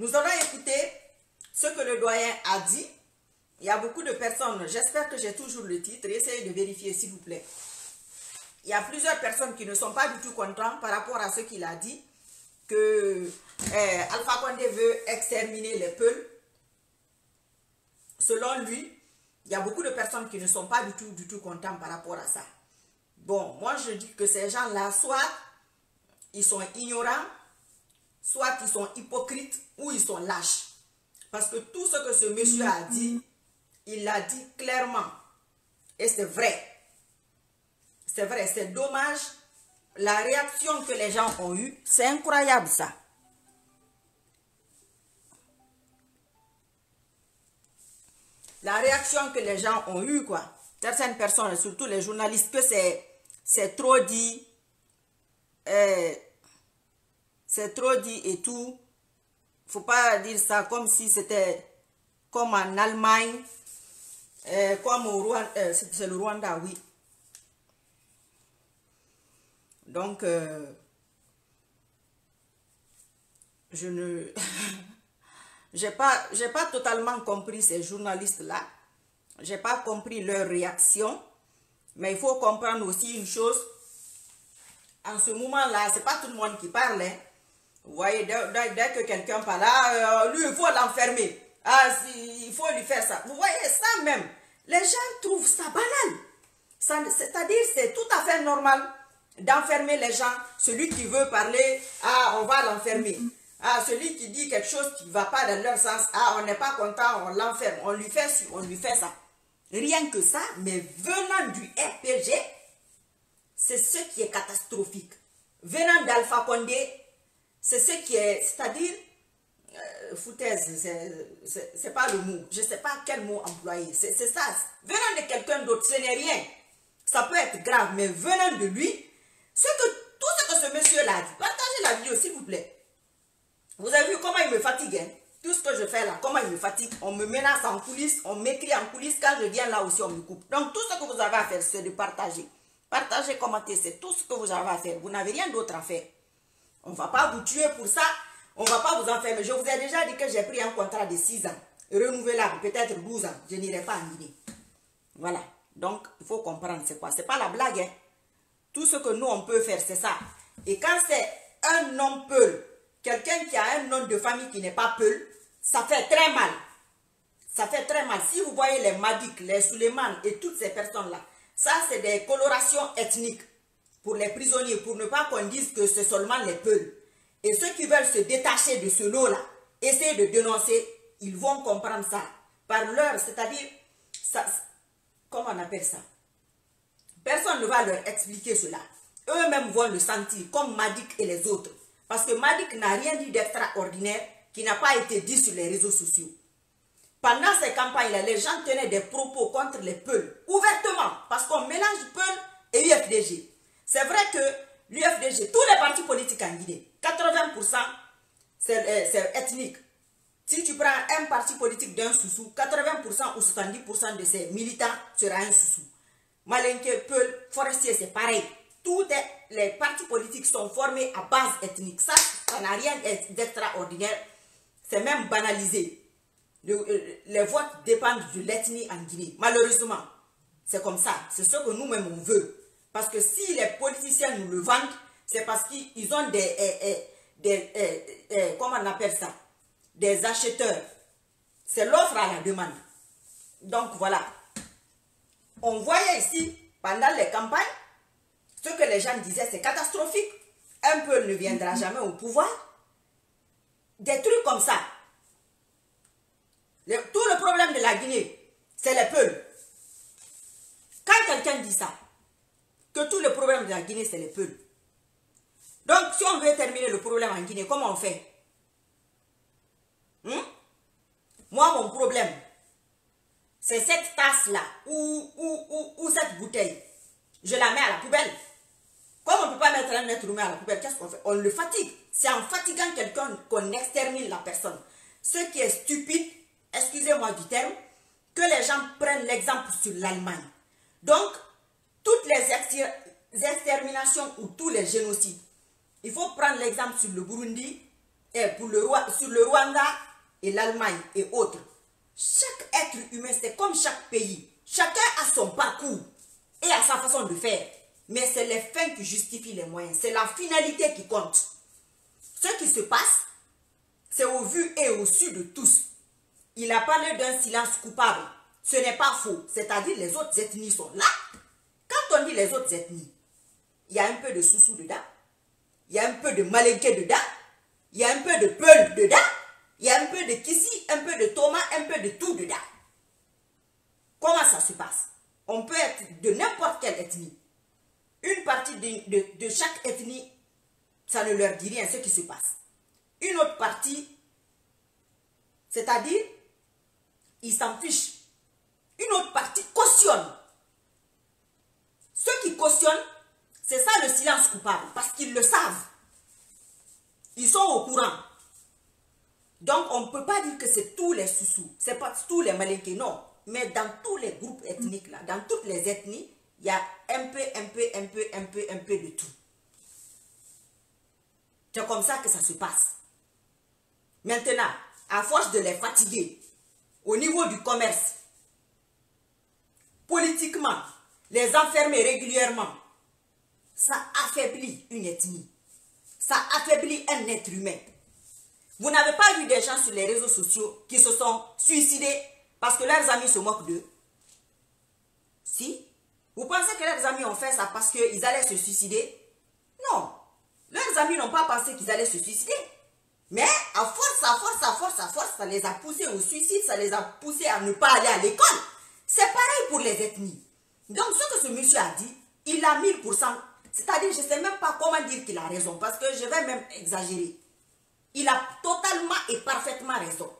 Nous allons écouter ce que le doyen a dit. Il y a beaucoup de personnes, j'espère que j'ai toujours le titre, essayez de vérifier s'il vous plaît. Il y a plusieurs personnes qui ne sont pas du tout contentes par rapport à ce qu'il a dit, que eh, Alpha Condé veut exterminer les peuples. Selon lui, il y a beaucoup de personnes qui ne sont pas du tout, du tout contentes par rapport à ça. Bon, moi je dis que ces gens-là, soit ils sont ignorants, soit ils sont hypocrites ou ils sont lâches. Parce que tout ce que ce monsieur a dit, il l'a dit clairement. Et c'est vrai. C'est vrai, c'est dommage. La réaction que les gens ont eue, c'est incroyable ça. La réaction que les gens ont eue, quoi. Certaines personnes, surtout les journalistes, que c'est trop dit. Euh, c'est trop dit et tout. Faut pas dire ça comme si c'était comme en Allemagne, euh, comme au Rwanda, euh, c'est le Rwanda, oui. Donc, je ne... j'ai pas, pas totalement compris ces journalistes-là. J'ai pas compris leur réaction. Mais il faut comprendre aussi une chose. En ce moment-là, c'est pas tout le monde qui parle. Hein. Vous voyez, dès, que quelqu'un parle, là, euh, lui, il faut l'enfermer. Ah, il faut lui faire ça. Vous voyez, ça même, les gens trouvent ça banal. C'est-à-dire, c'est tout à fait normal d'enfermer les gens. Celui qui veut parler, ah, on va l'enfermer. Ah, celui qui dit quelque chose qui ne va pas dans leur sens, ah, on n'est pas content, on l'enferme, on on lui fait ça. Rien que ça, mais venant du RPG, c'est ce qui est catastrophique. Venant d'Alpha Condé, c'est ce qui est, c'est-à-dire, euh, foutaise, c'est pas le mot, je sais pas quel mot employer, c'est ça. Venant de quelqu'un d'autre, ce n'est rien. Ça peut être grave, mais venant de lui, c'est que tout ce que ce monsieur-là dit, partagez la vidéo s'il vous plaît. Vous avez vu comment il me fatigue, hein? Tout ce que je fais là, comment il me fatigue. On me menace en coulisses, on m'écrit en coulisses. Quand je viens là aussi, on me coupe. Donc tout ce que vous avez à faire, c'est de partager. Partager, commenter, c'est tout ce que vous avez à faire. Vous n'avez rien d'autre à faire. On ne va pas vous tuer pour ça. On ne va pas vous enfermer. Je vous ai déjà dit que j'ai pris un contrat de 6 ans. Renouvelable, peut-être 12 ans. Je n'irai pas en Guinée. Voilà. Donc, il faut comprendre c'est quoi. Ce n'est pas la blague. Hein. Tout ce que nous, on peut faire, c'est ça. Et quand c'est un homme peu quelqu'un qui a un nom de famille qui n'est pas Peul, ça fait très mal. Ça fait très mal. Si vous voyez les Madik, les Suleiman et toutes ces personnes-là, ça c'est des colorations ethniques pour les prisonniers, pour ne pas qu'on dise que c'est seulement les Peuls. Et ceux qui veulent se détacher de ce lot-là, essayer de dénoncer, ils vont comprendre ça. Par leur, c'est-à-dire, comment on appelle ça? Personne ne va leur expliquer cela. Eux-mêmes vont le sentir, comme Madik et les autres. Parce que Madik n'a rien dit d'extraordinaire qui n'a pas été dit sur les réseaux sociaux. Pendant ces campagnes-là, les gens tenaient des propos contre les Peuls, ouvertement, parce qu'on mélange Peul et UFDG. C'est vrai que l'UFDG, tous les partis politiques en Guinée, 80% euh, c'est ethnique. Si tu prends un parti politique d'un sous 80% ou 70% de ses militants sera un sous Malinke, Peul, Forestier, c'est pareil tous les partis politiques sont formés à base ethnique. Ça, ça n'a rien d'extraordinaire. C'est même banalisé. Euh, les votes dépendent de l'ethnie en Guinée. Malheureusement, c'est comme ça. C'est ce que nous-mêmes on veut. Parce que si les politiciens nous le vendent, c'est parce qu'ils ont des, eh, eh, des eh, comment on appelle ça, des acheteurs. C'est l'offre à la demande. Donc voilà. On voyait ici, pendant les campagnes, ce que les gens disaient, c'est catastrophique. Un peuple ne viendra jamais au pouvoir. Des trucs comme ça. tout le problème de la Guinée, c'est les peuples. Quand quelqu'un dit ça, que tout le problème de la Guinée, c'est les peuples. Donc, si on veut terminer le problème en Guinée, comment on fait? Hmm? Moi, mon problème, c'est cette tasse-là, ou, ou, ou cette bouteille. Je la mets à la poubelle. Comme on ne peut pas mettre un être humain à la poubelle, qu'est-ce qu'on fait? On le fatigue. C'est en fatiguant quelqu'un qu'on extermine la personne. Ce qui est stupide, excusez-moi du terme, que les gens prennent l'exemple sur l'Allemagne. Donc, toutes les exterminations ou tous les génocides, il faut prendre l'exemple sur le Burundi, et pour le sur le Rwanda et l'Allemagne et autres. Chaque être humain, c'est comme chaque pays. Chacun a son parcours et a sa façon de faire. Mais c'est les fins qui justifient les moyens. C'est la finalité qui compte. Ce qui se passe, c'est au vu et au su de tous. Il a parlé d'un silence coupable. Ce n'est pas faux. C'est-à-dire les autres ethnies sont là. Quand on dit les autres ethnies, il y a un peu de Soussou dedans. Il y a un peu de Malinké dedans. Il y a un peu de Peul dedans. Il y a un peu de Kissi, un peu de Thomas, un peu de tout dedans. Comment ça se passe? On peut être de n'importe quelle ethnie. Une partie de, de chaque ethnie, ça ne leur dit rien ce qui se passe. Une autre partie, c'est-à-dire, ils s'en fichent. Une autre partie cautionne. Ceux qui cautionnent, c'est ça le silence coupable, parce qu'ils le savent. Ils sont au courant. Donc, on ne peut pas dire que c'est tous les sous-sous, c'est pas tous les malinqués, non. Mais dans tous les groupes ethniques, là, dans toutes les ethnies, il y a un peu, un peu, un peu, un peu, un peu de tout. C'est comme ça que ça se passe. Maintenant, à force de les fatiguer, au niveau du commerce, politiquement, les enfermer régulièrement, ça affaiblit une ethnie. Ça affaiblit un être humain. Vous n'avez pas vu des gens sur les réseaux sociaux qui se sont suicidés parce que leurs amis se moquent d'eux? Si? Vous pensez que leurs amis ont fait ça parce qu'ils allaient se suicider? Non. Leurs amis n'ont pas pensé qu'ils allaient se suicider. Mais à force, à force, à force, à force, ça les a poussés au suicide, ça les a poussés à ne pas aller à l'école. C'est pareil pour les ethnies. Donc ce que ce monsieur a dit, il a 1000%. C'est-à-dire, je ne sais même pas comment dire qu'il a raison, parce que je vais même exagérer. Il a totalement et parfaitement raison.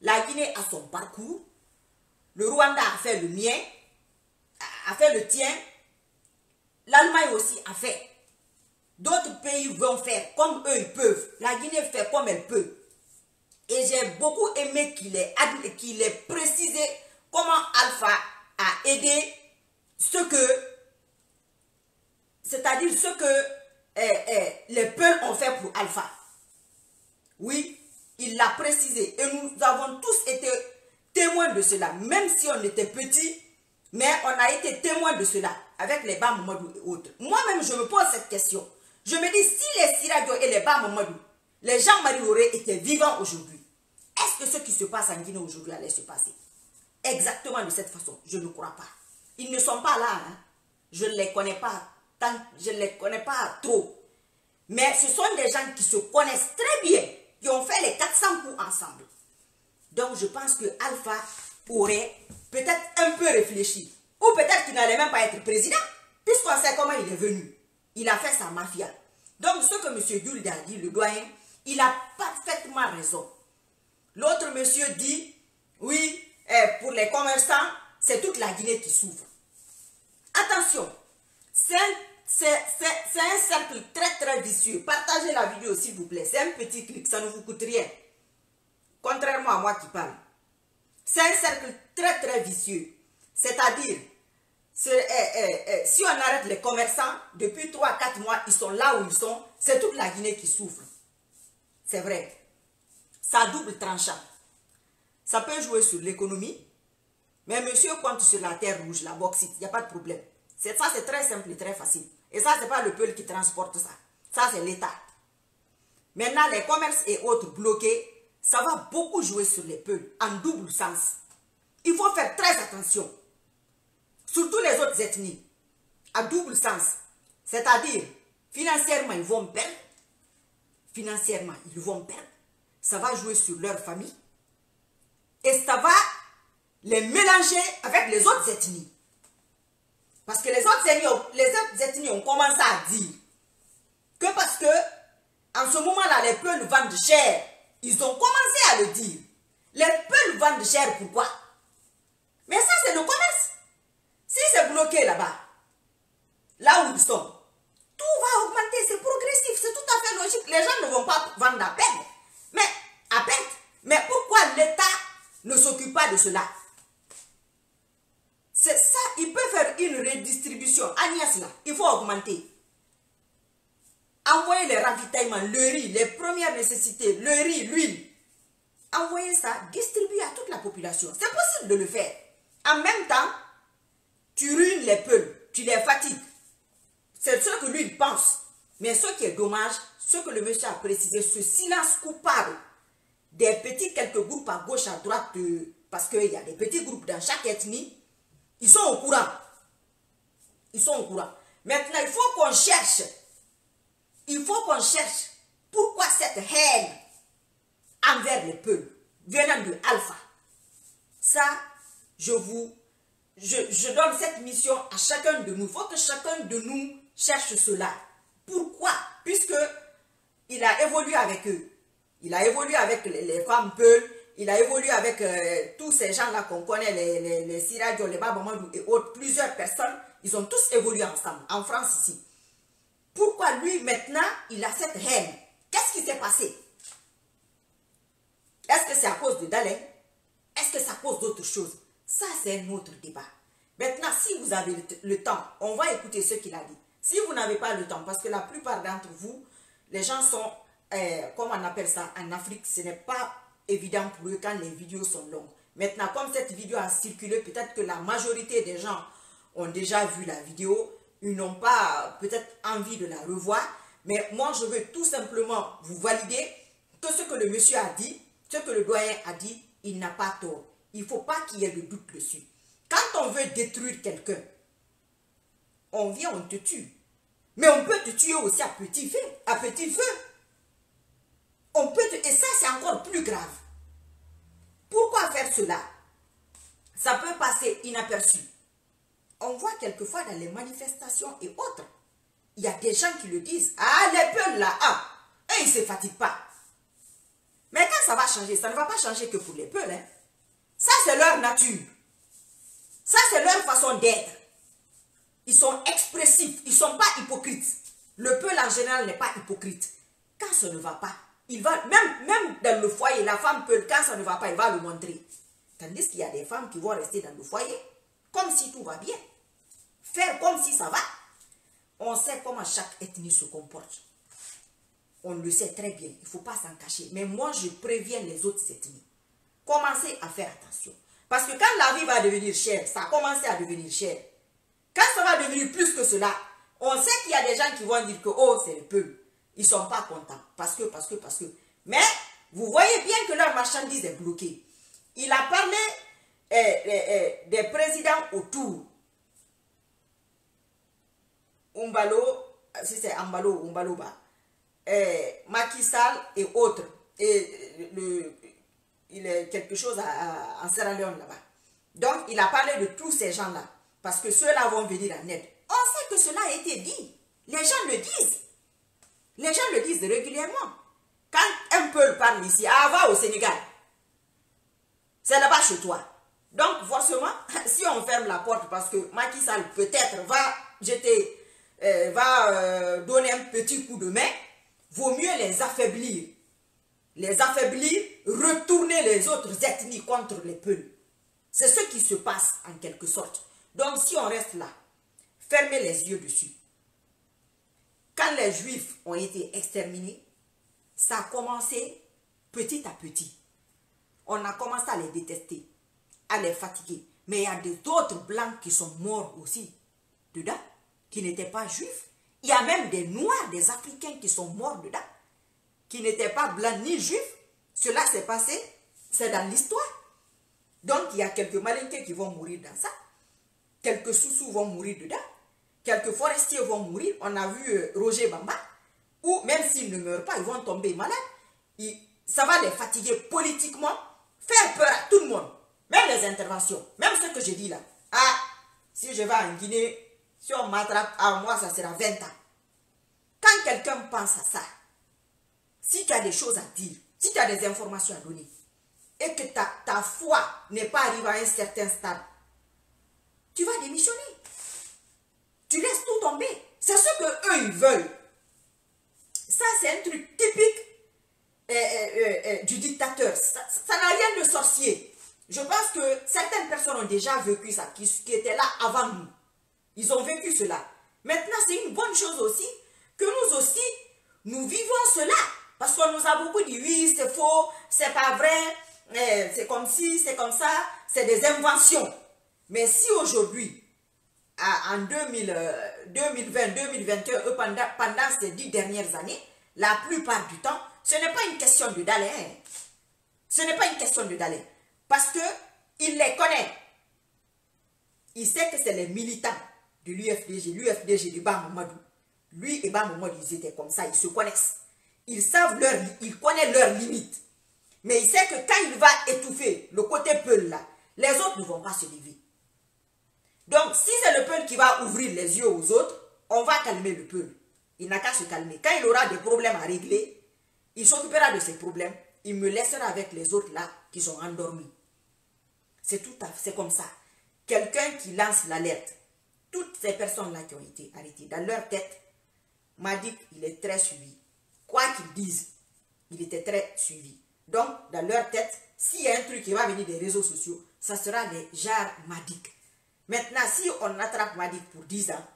La Guinée a son parcours, le Rwanda a fait le mien, a fait le tien, l'Allemagne aussi a fait. D'autres pays vont faire comme eux ils peuvent. La Guinée fait comme elle peut. Et j'ai beaucoup aimé qu'il ait, qu'il ait précisé comment Alpha a aidé ce que, c'est-à-dire ce que eh, eh, les peuples ont fait pour Alpha. Oui, il l'a précisé. Et nous avons tous été témoins de cela. Même si on était petits, mais on a été témoins de cela avec les Bamamadou et autres. Moi-même, je me pose cette question. Je me dis, si les Siradio et les Bamamadou, les Jean-Marie auraient été vivants aujourd'hui, est-ce que ce qui se passe en Guinée aujourd'hui allait se passer? Exactement de cette façon, je ne crois pas. Ils ne sont pas là. Hein. Je ne les connais pas tant, je ne les connais pas trop. Mais ce sont des gens qui se connaissent très bien, qui ont fait les 400 coups ensemble. Donc je pense que Alpha aurait peut-être un peu réfléchi. Ou peut-être qu'il n'allait même pas être président, puisqu'on sait comment il est venu. Il a fait sa mafia. Donc ce que M. Gulda a dit, le doyen, il a parfaitement raison. L'autre monsieur dit, oui, eh, pour les commerçants, c'est toute la Guinée qui souffre. Attention, c'est un, cercle très très vicieux. Partagez la vidéo s'il vous plaît. C'est un petit clic, ça ne vous coûte rien. Contrairement à moi qui parle. C'est un cercle très très vicieux. C'est-à-dire, eh, eh, si on arrête les commerçants, depuis 3-4 mois, ils sont là où ils sont, c'est toute la Guinée qui souffre. C'est vrai. Ça double tranchant. Ça peut jouer sur l'économie, mais monsieur compte sur la terre rouge, la bauxite, il n'y a pas de problème. Ça, c'est très simple et très facile. Et ça, ce n'est pas le peuple qui transporte ça. Ça, c'est l'État. Maintenant, les commerces et autres bloqués, ça va beaucoup jouer sur les peuples, en double sens. Il faut faire très attention. Surtout les autres ethnies, à double sens. C'est-à-dire, financièrement, ils vont perdre. Financièrement, ils vont perdre. Ça va jouer sur leur famille. Et ça va les mélanger avec les autres ethnies. Parce que les autres ethnies, ont, les autres ethnies ont commencé à dire que parce que en ce moment-là, les peuples vendent cher. Ils ont commencé à le dire. Les peuples vendent cher, pourquoi? Mais ça, c'est le commerce. Si c'est bloqué là-bas, là où ils sont, tout va augmenter, c'est progressif, c'est tout à fait logique. Les gens ne vont pas vendre à peine. Mais à peine. Mais pourquoi l'État ne s'occupe pas de cela? C'est ça, il peut faire une redistribution. Agnès là, il faut augmenter. Envoyez les ravitaillements, le riz, les premières nécessités, le riz, l'huile. Envoyez ça, distribuez à toute la population. C'est possible de le faire. En même temps, tu ruines les peuples, tu les fatigues. C'est ce que lui pense. Mais ce qui est dommage, ce que le monsieur a précisé, ce silence coupable des petits quelques groupes à gauche, à droite, parce qu'il y a des petits groupes dans chaque ethnie, ils sont au courant. Ils sont au courant. Maintenant, il faut qu'on cherche. Il faut qu'on cherche pourquoi cette haine envers les peuples venant de Alpha. Ça, je vous, je, donne cette mission à chacun de nous. Il faut que chacun de nous cherche cela. Pourquoi? Puisque il a évolué avec eux. Il a évolué avec les, femmes Peuls, il a évolué avec euh, tous ces gens-là qu'on connaît, les, les, les Siradio, les Babamadou et autres, plusieurs personnes, ils ont tous évolué ensemble, en France ici. Pourquoi lui, maintenant, il a cette haine? Qu'est-ce qui s'est passé? Est-ce que c'est à cause de Dalai Est-ce que c'est à cause d'autres choses Ça, c'est un autre débat. Maintenant, si vous avez le temps, on va écouter ce qu'il a dit. Si vous n'avez pas le temps, parce que la plupart d'entre vous, les gens sont, euh, comme on appelle ça en Afrique, ce n'est pas évident pour eux quand les vidéos sont longues. Maintenant, comme cette vidéo a circulé, peut-être que la majorité des gens ont déjà vu la vidéo, ils n'ont pas peut-être envie de la revoir, mais moi je veux tout simplement vous valider que ce que le monsieur a dit, ce que le doyen a dit, il n'a pas tort. Il ne faut pas qu'il y ait de doute dessus. Quand on veut détruire quelqu'un, on vient, on te tue. Mais on peut te tuer aussi à petit feu. À petit feu. On peut. Et ça, c'est encore plus grave. Pourquoi faire cela? Ça peut passer inaperçu. On voit quelquefois dans les manifestations et autres, il y a des gens qui le disent. Ah, les peuls là, ah, et ils ne se fatiguent pas. Mais quand ça va changer, ça ne va pas changer que pour les peuls. Hein. Ça, c'est leur nature. Ça, c'est leur façon d'être. Ils sont expressifs, ils ne sont pas hypocrites. Le peuple en général n'est pas hypocrite. Quand ça ne va pas, il va, même, même dans le foyer, la femme peut, quand ça ne va pas, il va le montrer. Tandis qu'il y a des femmes qui vont rester dans le foyer, comme si tout va bien. Faire comme si ça va. On sait comment chaque ethnie se comporte. On le sait très bien, il ne faut pas s'en cacher. Mais moi, je préviens les autres ethnies. Commencez à faire attention. Parce que quand la vie va devenir chère, ça a commencé à devenir cher. Quand ça va devenir plus que cela, on sait qu'il y a des gens qui vont dire que, oh, c'est le peuple. Ils ne sont pas contents. Parce que, parce que, parce que. Mais, vous voyez bien que leur marchandise est bloquée. Il a parlé eh, eh, eh, des présidents autour. Umbalo, si c'est Ambalo ou Umbaloba, Macky Sall et autres. Et le, il est quelque chose à, en Sierra Leone là-bas. Donc, il a parlé de tous ces gens-là. Parce que ceux-là vont venir en aide. On sait que cela a été dit. Les gens le disent. Les gens le disent régulièrement. Quand un peuple parle ici, ah, va au Sénégal. C'est là-bas chez toi. Donc, forcément, si on ferme la porte parce que Macky Sall peut-être va jeter, euh, va euh, donner un petit coup de main, vaut mieux les affaiblir. Les affaiblir, retourner les autres ethnies contre les peuples. C'est ce qui se passe en quelque sorte. Donc si on reste là, fermez les yeux dessus. Quand les juifs ont été exterminés, ça a commencé petit à petit. On a commencé à les détester, à les fatiguer. Mais il y a d'autres blancs qui sont morts aussi dedans, qui n'étaient pas juifs. Il y a même des noirs, des africains qui sont morts dedans, qui n'étaient pas blancs ni juifs. Cela s'est passé, c'est dans l'histoire. Donc il y a quelques malinqués qui vont mourir dans ça. Quelques sous-sous vont mourir dedans. Quelques forestiers vont mourir. On a vu euh, Roger Bamba. Ou même s'ils ne meurent pas, ils vont tomber malades. ça va les fatiguer politiquement. Faire peur à tout le monde. Même les interventions. Même ce que je dis là. Ah, si je vais en Guinée, si on m'attrape à moi, ça sera 20 ans. Quand quelqu'un pense à ça, si tu as des choses à dire, si tu as des informations à donner, et que ta, ta foi n'est pas arrivée à un certain stade, tu vas démissionner. Tu laisses tout tomber. C'est ce que eux ils veulent. Ça, c'est un truc typique euh, euh, euh, du dictateur. Ça n'a rien de sorcier. Je pense que certaines personnes ont déjà vécu ça, qui, qui étaient là avant nous. Ils ont vécu cela. Maintenant, c'est une bonne chose aussi que nous aussi, Nous vivons cela. Parce qu'on nous a beaucoup dit, oui, c'est faux, c'est pas vrai, c'est comme si, c'est comme ça, c'est des inventions. Mais si aujourd'hui, en 2020, 2021, pendant, pendant ces dix dernières années, la plupart du temps, ce n'est pas une question de d'aller. Hein. Ce n'est pas une question de d'aller. Parce qu'il les connaît. Il sait que c'est les militants de l'UFDG, l'UFDG de Bamamadou. Lui et Bamamadou, ils étaient comme ça, ils se connaissent. Ils savent leur, ils connaissent leurs limites. Mais il sait que quand il va étouffer le côté peul là, les autres ne vont pas se lever. Donc, si c'est le peul qui va ouvrir les yeux aux autres, on va calmer le peul. Il n'a qu'à se calmer. Quand il aura des problèmes à régler, il s'occupera de ses problèmes. Il me laissera avec les autres là qui sont endormis. C'est tout à c'est comme ça. Quelqu'un qui lance l'alerte. Toutes ces personnes-là qui ont été arrêtées, dans leur tête, m'a dit qu'il est très suivi. Quoi qu'ils disent, il était très suivi. Donc, dans leur tête, s'il y a un truc qui va venir des réseaux sociaux, ça sera des jars madiques. Maintenant, si on attrape Madik pour 10 ans,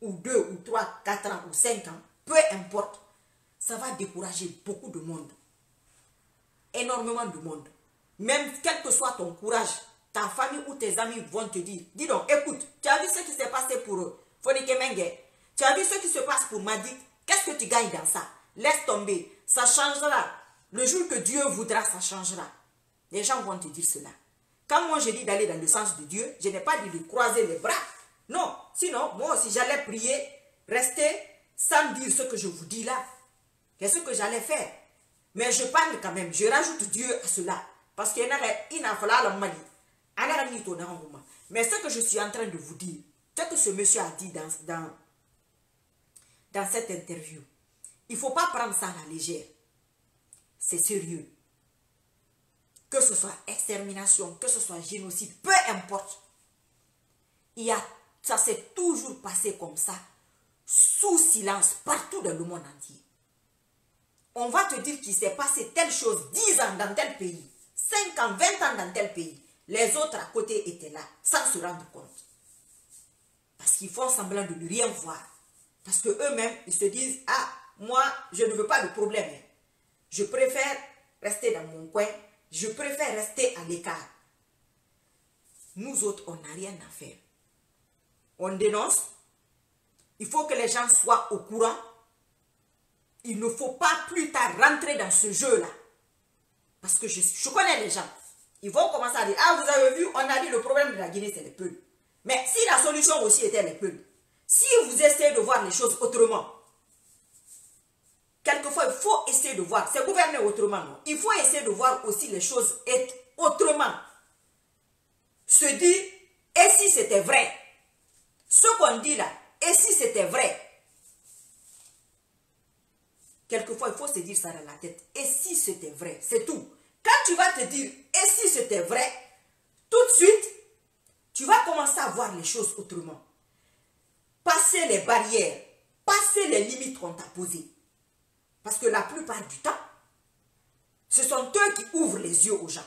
ou 2, ou 3, 4 ans, ou 5 ans, peu importe, ça va décourager beaucoup de monde. Énormément de monde. Même quel que soit ton courage, ta famille ou tes amis vont te dire, dis donc, écoute, tu as vu ce qui s'est passé pour Menge? Tu as vu ce qui se passe pour Madik Qu'est-ce que tu gagnes dans ça? Laisse tomber, ça changera. Le jour que Dieu voudra, ça changera. Les gens vont te dire cela. Quand moi je dis d'aller dans le sens de Dieu, je n'ai pas dit de croiser les bras. Non, sinon, moi aussi j'allais prier, rester sans dire ce que je vous dis là. C'est ce que j'allais faire. Mais je parle quand même, je rajoute Dieu à cela. Parce qu'il y a Mais ce que je suis en train de vous dire, ce que ce monsieur a dit dans, dans, dans cette interview, il ne faut pas prendre ça à la légère. C'est sérieux que ce soit extermination, que ce soit génocide, peu importe. Il y a, ça s'est toujours passé comme ça, sous silence, partout dans le monde entier. On va te dire qu'il s'est passé telle chose 10 ans dans tel pays, 5 ans, 20 ans dans tel pays. Les autres à côté étaient là, sans se rendre compte. Parce qu'ils font semblant de ne rien voir. Parce que eux-mêmes, ils se disent, ah, moi, je ne veux pas de problème. Je préfère rester dans mon coin, je préfère rester à l'écart. Nous autres, on n'a rien à faire. On dénonce. Il faut que les gens soient au courant. Il ne faut pas plus tard rentrer dans ce jeu-là. Parce que je, connais les gens. Ils vont commencer à dire, ah, vous avez vu, on a dit le problème de la Guinée, c'est les peuples. Mais si la solution aussi était les peuples, si vous essayez de voir les choses autrement, Quelquefois, il faut essayer de voir. C'est gouverner autrement. Non? Il faut essayer de voir aussi les choses autrement. Se dire, et si c'était vrai? Ce qu'on dit là, et si c'était vrai? Quelquefois, il faut se dire ça dans la tête. Et si c'était vrai? C'est tout. Quand tu vas te dire, et si c'était vrai? Tout de suite, tu vas commencer à voir les choses autrement. Passer les barrières, passer les limites qu'on t'a posées. Parce que la plupart du temps, ce sont eux qui ouvrent les yeux aux gens.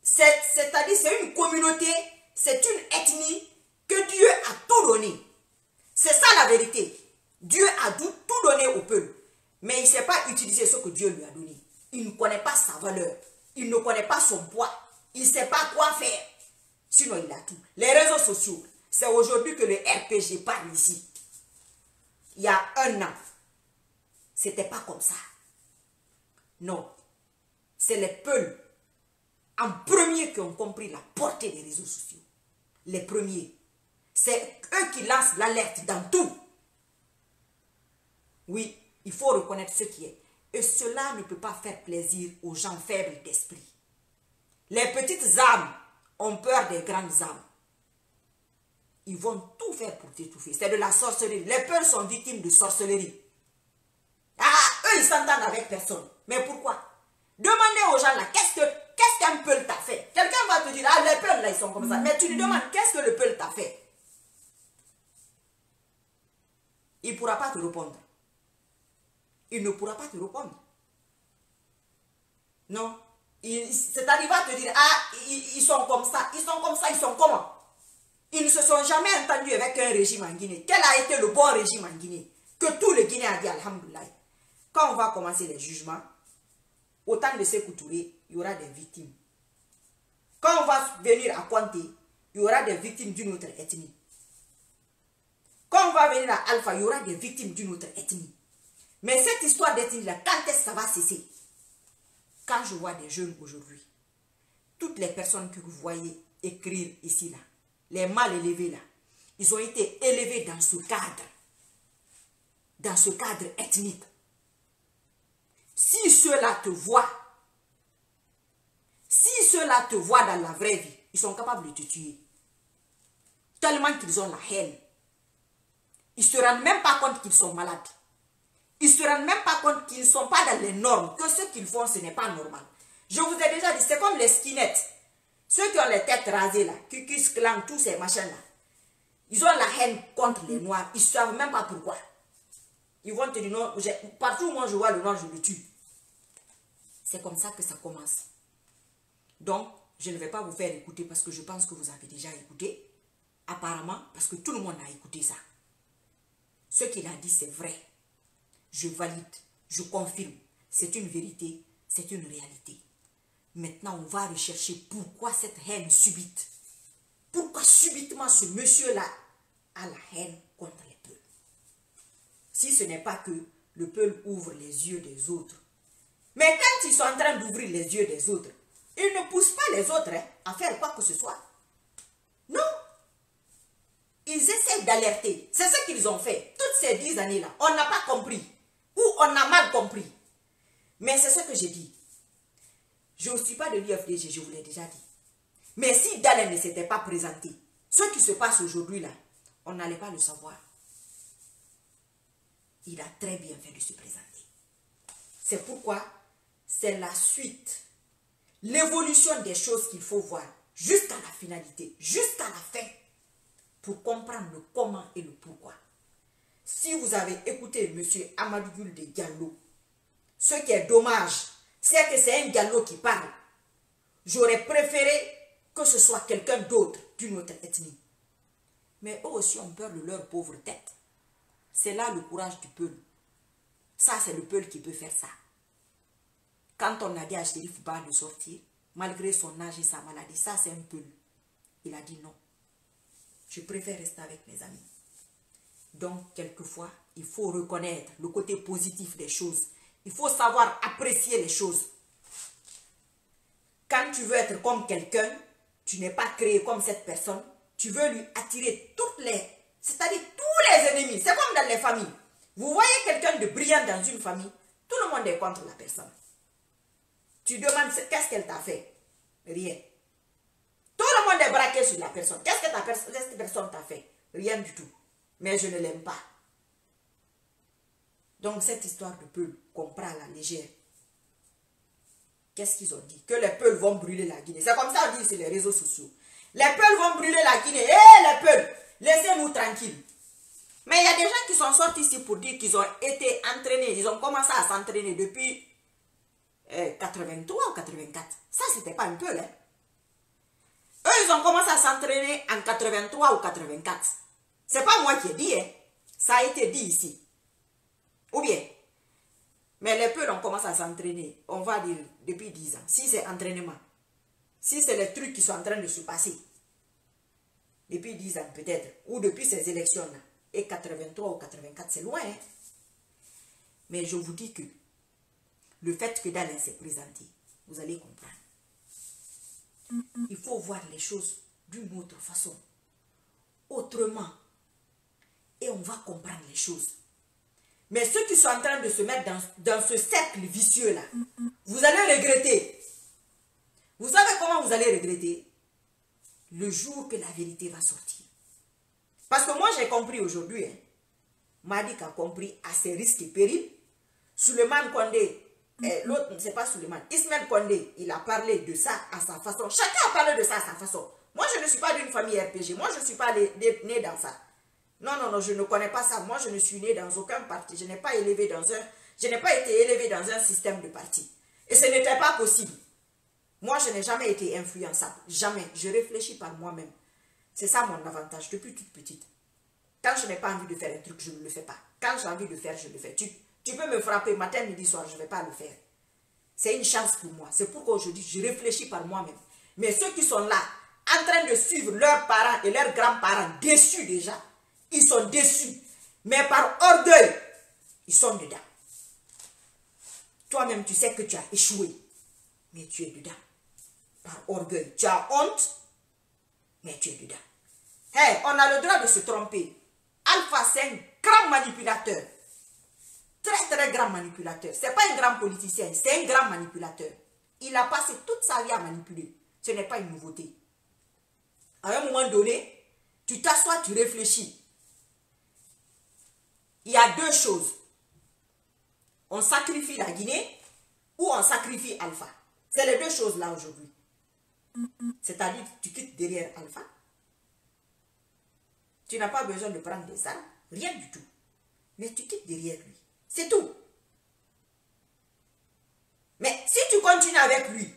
C'est-à-dire, c'est une communauté, c'est une ethnie que Dieu a tout donné. C'est ça la vérité. Dieu a tout donné au peuple. Mais il ne sait pas utiliser ce que Dieu lui a donné. Il ne connaît pas sa valeur. Il ne connaît pas son poids. Il ne sait pas quoi faire. Sinon, il a tout. Les réseaux sociaux, c'est aujourd'hui que le RPG parle ici. Il y a un an, c'était pas comme ça. Non. C'est les peuples en premier qui ont compris la portée des réseaux sociaux. Les premiers. C'est eux qui lancent l'alerte dans tout. Oui, il faut reconnaître ce qui est. Et cela ne peut pas faire plaisir aux gens faibles d'esprit. Les petites âmes ont peur des grandes âmes. Ils vont tout faire pour t'étouffer. C'est de la sorcellerie. Les peurs sont victimes de sorcellerie. Ah, eux, ils s'entendent avec personne. Mais pourquoi? Demandez aux gens là, qu'est-ce qu'un peul t'a fait? Quelqu'un va te dire, ah, les peuls là, ils sont comme ça. Mais tu lui demandes, qu'est-ce que le peul t'a fait? Il ne pourra pas te répondre. Il ne pourra pas te répondre. Non. C'est-à-dire, il va te dire, ah, ils, sont comme ça, ils sont comme ça, ils sont comment? Ils ne se sont jamais entendus avec un régime en Guinée. Quel a été le bon régime en Guinée? Que tous les Guinéens ont dit, Alhamdoulilah. Quand on va commencer les jugements, au temps de ces Touré, il y aura des victimes. Quand on va venir à Pointé, il y aura des victimes d'une autre ethnie. Quand on va venir à Alpha, il y aura des victimes d'une autre ethnie. Mais cette histoire d'ethnie-là, quand est-ce que ça va cesser? Quand je vois des jeunes aujourd'hui, toutes les personnes que vous voyez écrire ici, là, les mal élevés, là, ils ont été élevés dans ce cadre, dans ce cadre ethnique. Si ceux-là te voient, si ceux-là te voient dans la vraie vie, ils sont capables de te tuer. Tellement qu'ils ont la haine. Ils ne se rendent même pas compte qu'ils sont malades. Ils ne se rendent même pas compte qu'ils ne sont pas dans les normes, que ce qu'ils font, ce n'est pas normal. Je vous ai déjà dit, c'est comme les skinettes. Ceux qui ont les têtes rasées là, qui, qui tous ces machins-là. Ils ont la haine contre les noirs. Ils ne savent même pas pourquoi. Ils vont te dire non, partout où moi je vois le noir, je le tue. C'est comme ça que ça commence. Donc, je ne vais pas vous faire écouter parce que je pense que vous avez déjà écouté. Apparemment, parce que tout le monde a écouté ça. Ce qu'il a dit, c'est vrai. Je valide, je confirme. C'est une vérité, c'est une réalité. Maintenant, on va rechercher pourquoi cette haine subite. Pourquoi subitement ce monsieur-là a la haine contre. Si ce n'est pas que le peuple ouvre les yeux des autres. Mais quand ils sont en train d'ouvrir les yeux des autres, ils ne poussent pas les autres hein, à faire quoi que ce soit. Non. Ils essaient d'alerter. C'est ce qu'ils ont fait toutes ces dix années-là. On n'a pas compris. Ou on a mal compris. Mais c'est ce que j'ai dit. Je ne suis pas de l'IFDG, je vous l'ai déjà dit. Mais si Dalen ne s'était pas présenté, ce qui se passe aujourd'hui là, on n'allait pas le savoir. Il a très bien fait de se présenter. C'est pourquoi c'est la suite, l'évolution des choses qu'il faut voir jusqu'à la finalité, jusqu'à la fin, pour comprendre le comment et le pourquoi. Si vous avez écouté M. Amadou de Diallo, ce qui est dommage, c'est que c'est un gallo qui parle. J'aurais préféré que ce soit quelqu'un d'autre d'une autre ethnie. Mais eux aussi ont peur de leur pauvre tête. C'est là le courage du peuple. Ça, c'est le peuple qui peut faire ça. Quand on a dit à Shérif Bar de sortir, malgré son âge et sa maladie, ça c'est un peuple. Il a dit non. Je préfère rester avec mes amis. Donc, quelquefois, il faut reconnaître le côté positif des choses. Il faut savoir apprécier les choses. Quand tu veux être comme quelqu'un, tu n'es pas créé comme cette personne. Tu veux lui attirer toutes les... C'est-à-dire tous les ennemis. C'est comme dans les familles. Vous voyez quelqu'un de brillant dans une famille, tout le monde est contre la personne. Tu demandes qu'est-ce qu'elle t'a fait? Rien. Tout le monde est braqué sur la personne. Qu'est-ce que cette personne t'a fait? Rien du tout. Mais je ne l'aime pas. Donc cette histoire de peuple qu'on prend à la légère. Qu'est-ce qu'ils ont dit? Que les peuples vont brûler la Guinée. C'est comme ça qu'on dit sur les réseaux sociaux. Les peuples vont brûler la Guinée. Hé les peuples, laissez-nous tranquilles. Mais il y a des gens qui sont sortis ici pour dire qu'ils ont été entraînés. Ils ont commencé à s'entraîner depuis 83 euh, ou 84. Ça, c'était pas un peu, hein. Eux, ils ont commencé à s'entraîner en 83 ou 84. C'est pas moi qui ai dit, hein. Ça a été dit ici. Ou bien, mais les peuples, on commence à s'entraîner, on va dire, depuis 10 ans. Si c'est entraînement, si c'est les trucs qui sont en train de se passer, depuis 10 ans peut-être, ou depuis ces élections-là, et 83 ou 84, c'est loin. Hein. Mais je vous dis que le fait que Dalin s'est présenté, vous allez comprendre. Il faut voir les choses d'une autre façon, autrement. Et on va comprendre les choses. Mais ceux qui sont en train de se mettre dans, ce cercle vicieux-là, vous allez regretter. Vous savez comment vous allez regretter? Le jour que la vérité va sortir. Parce que moi, j'ai compris aujourd'hui. Hein, Madik a compris à ses risques et périls. Suleiman Kondé, eh, l'autre, c'est pas Suleiman, Ismaël Kondé, il a parlé de ça à sa façon. Chacun a parlé de ça à sa façon. Moi, je ne suis pas d'une famille RPG. Moi, je ne suis pas né dans ça. Non, non, non, je ne connais pas ça. Moi, je ne suis né dans aucun parti. Je n'ai pas élevé dans un... Je n'ai pas été élevé dans un système de parti. Et ce n'était pas possible. Moi, je n'ai jamais été influençable. Jamais. Je réfléchis par moi-même. C'est ça mon avantage depuis toute petite. Quand je n'ai pas envie de faire un truc, je ne le fais pas. Quand j'ai envie de faire, je le fais. Tu, Tu peux me frapper matin, midi, soir, je ne vais pas le faire. C'est une chance pour moi. C'est pourquoi aujourd'hui, je réfléchis par moi-même. Mais ceux qui sont là, en train de suivre leurs parents et leurs grands-parents déçus déjà, ils sont déçus. Mais par orgueil, ils sont dedans. Toi-même, tu sais que tu as échoué, mais tu es dedans. Par orgueil. Tu as honte, mais tu es dedans. Hey, on a le droit de se tromper. Alpha, c'est un grand manipulateur. Très, très grand manipulateur. Ce n'est pas un grand politicien, c'est un grand manipulateur. Il a passé toute sa vie à manipuler. Ce n'est pas une nouveauté. À un moment donné, tu t'assois, tu réfléchis. Il y a deux choses. On sacrifie la Guinée ou on sacrifie Alpha. C'est les deux choses là aujourd'hui. C'est-à-dire, tu quittes derrière Alpha. Tu n'as pas besoin de prendre des armes, rien du tout. Mais tu quittes derrière lui. C'est tout. Mais si tu continues avec lui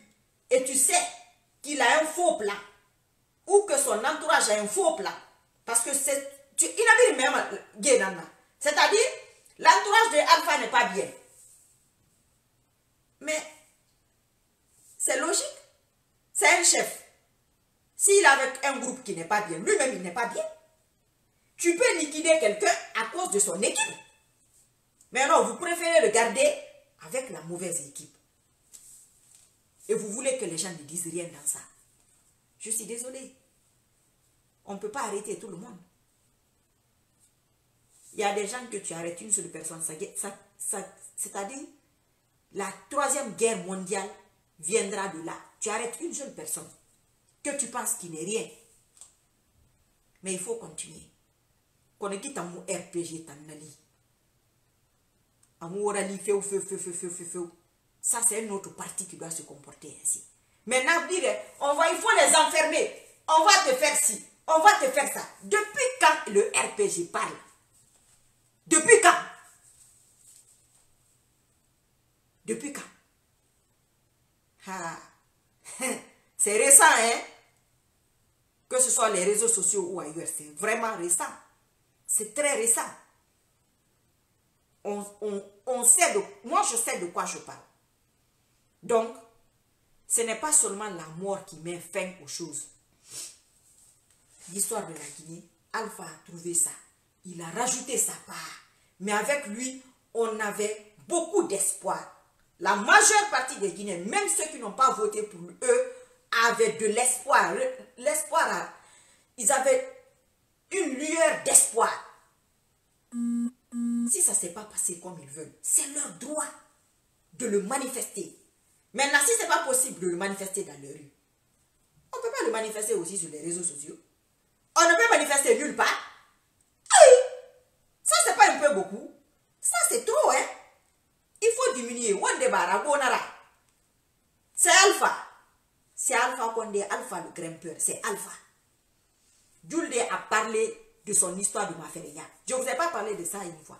et tu sais qu'il a un faux plan ou que son entourage a un faux plan, parce que c'est. Il avait même C'est-à-dire, l'entourage de Alpha n'est pas bien. Mais c'est logique. C'est un chef. S'il a avec un groupe qui n'est pas bien, lui-même il n'est pas bien. Tu peux liquider quelqu'un à cause de son équipe. Mais non, vous préférez le garder avec la mauvaise équipe. Et vous voulez que les gens ne disent rien dans ça. Je suis désolée. On ne peut pas arrêter tout le monde. Il y a des gens que tu arrêtes une seule personne. C'est-à-dire, la troisième guerre mondiale viendra de là. Tu arrêtes une seule personne que tu penses qu'il n'est rien. Mais il faut continuer. Qu'on quitte un RPG Tanali. Amour feu, feu, feu, feu, feu, feu. Ça, c'est une autre partie qui doit se comporter ainsi. Maintenant, dire, on va, il faut les enfermer. On va te faire ci. On va te faire ça. Depuis quand le RPG parle? Depuis quand? Depuis quand? Ah. C'est récent, hein? Que ce soit les réseaux sociaux ou ailleurs, c'est vraiment récent. C'est très récent. On, on, sait de... Moi, je sais de quoi je parle. Donc, ce n'est pas seulement la mort qui met fin aux choses. L'histoire de la Guinée, Alpha a trouvé ça. Il a rajouté sa part. Mais avec lui, on avait beaucoup d'espoir. La majeure partie des Guinéens, même ceux qui n'ont pas voté pour eux, avaient de l'espoir. L'espoir, ils avaient une lueur d'espoir. Si ça ne s'est pas passé comme ils veulent, c'est leur droit de le manifester. Maintenant, si ce n'est pas possible de le manifester dans les rues, on ne peut pas le manifester aussi sur les réseaux sociaux. On ne peut manifester nulle part. Ça, c'est pas un peu beaucoup. Ça, c'est trop, hein. C'est Alpha. C'est Alpha Condé, Alpha le grimpeur. C'est Alpha. Julde a parlé de son histoire de Mafereya. Je ne vous ai pas parlé de ça une fois.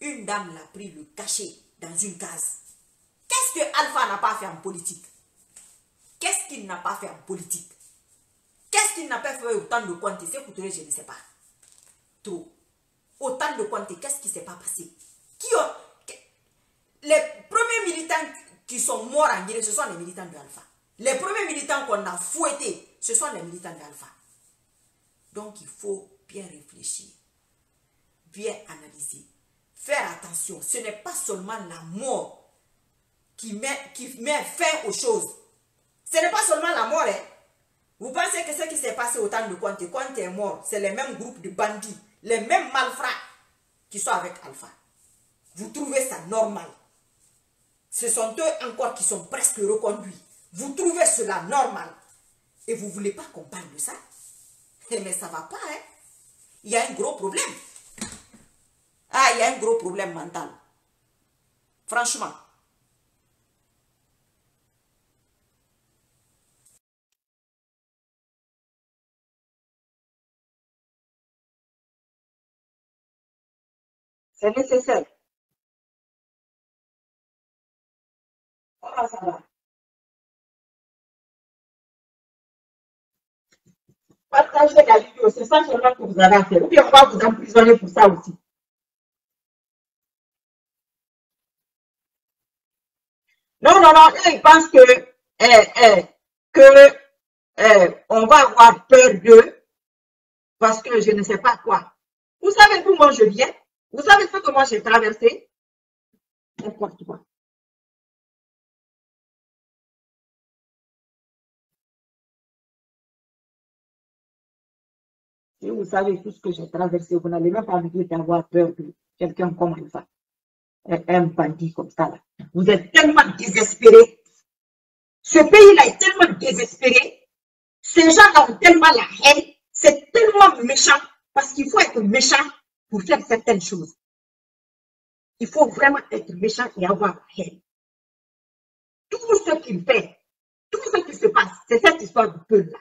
Une dame l'a pris le cachet dans une case. Qu'est-ce que Alpha n'a pas fait en politique? Qu'est-ce qu'il n'a pas fait en politique? Qu'est-ce qu'il n'a pas fait autant de comptes? C'est je ne sais pas. Trop. Autant de comptes, qu'est-ce qui s'est pas passé? Qui ont, Les premiers militants qui sont morts en Guinée, ce sont les militants de Alpha. Les premiers militants qu'on a fouettés, ce sont les militants d'Alpha. Donc il faut bien réfléchir, bien analyser, faire attention. Ce n'est pas seulement la mort qui met, fin aux choses. Ce n'est pas seulement la mort. Hein. Vous pensez que ce qui s'est passé au temps de Conte, Conte est mort, c'est les mêmes groupes de bandits, les mêmes malfrats qui sont avec Alpha. Vous trouvez ça normal. Ce sont eux encore qui sont presque reconduits. Vous trouvez cela normal. Et vous ne voulez pas qu'on parle de ça? Eh, mais ça ne va pas, hein. Il y a un gros problème. Ah, il y a un gros problème mental. Franchement. C'est nécessaire. hasard. Partagez la vidéo, c'est ça seulement que vous avez à faire. Ou bien on va vous emprisonner pour ça aussi. Non, non, non, ils pensent que, eh, eh, que eh, on va avoir peur d'eux parce que je ne sais pas quoi. Vous savez d'où moi je viens? Vous savez ce que moi j'ai traversé? N'importe quoi. Si vous savez tout ce que j'ai traversé, vous n'allez même pas me dire d'avoir peur de quelqu'un comme ça. Un bandit comme ça. Là. Vous êtes tellement désespéré. Ce pays-là est tellement désespéré. Ces gens-là ont tellement la haine. C'est tellement méchant. Parce qu'il faut être méchant pour faire certaines choses. Il faut vraiment être méchant et avoir la haine. Tout ce qu'il fait, tout ce qui se passe, c'est cette histoire de peuple-là.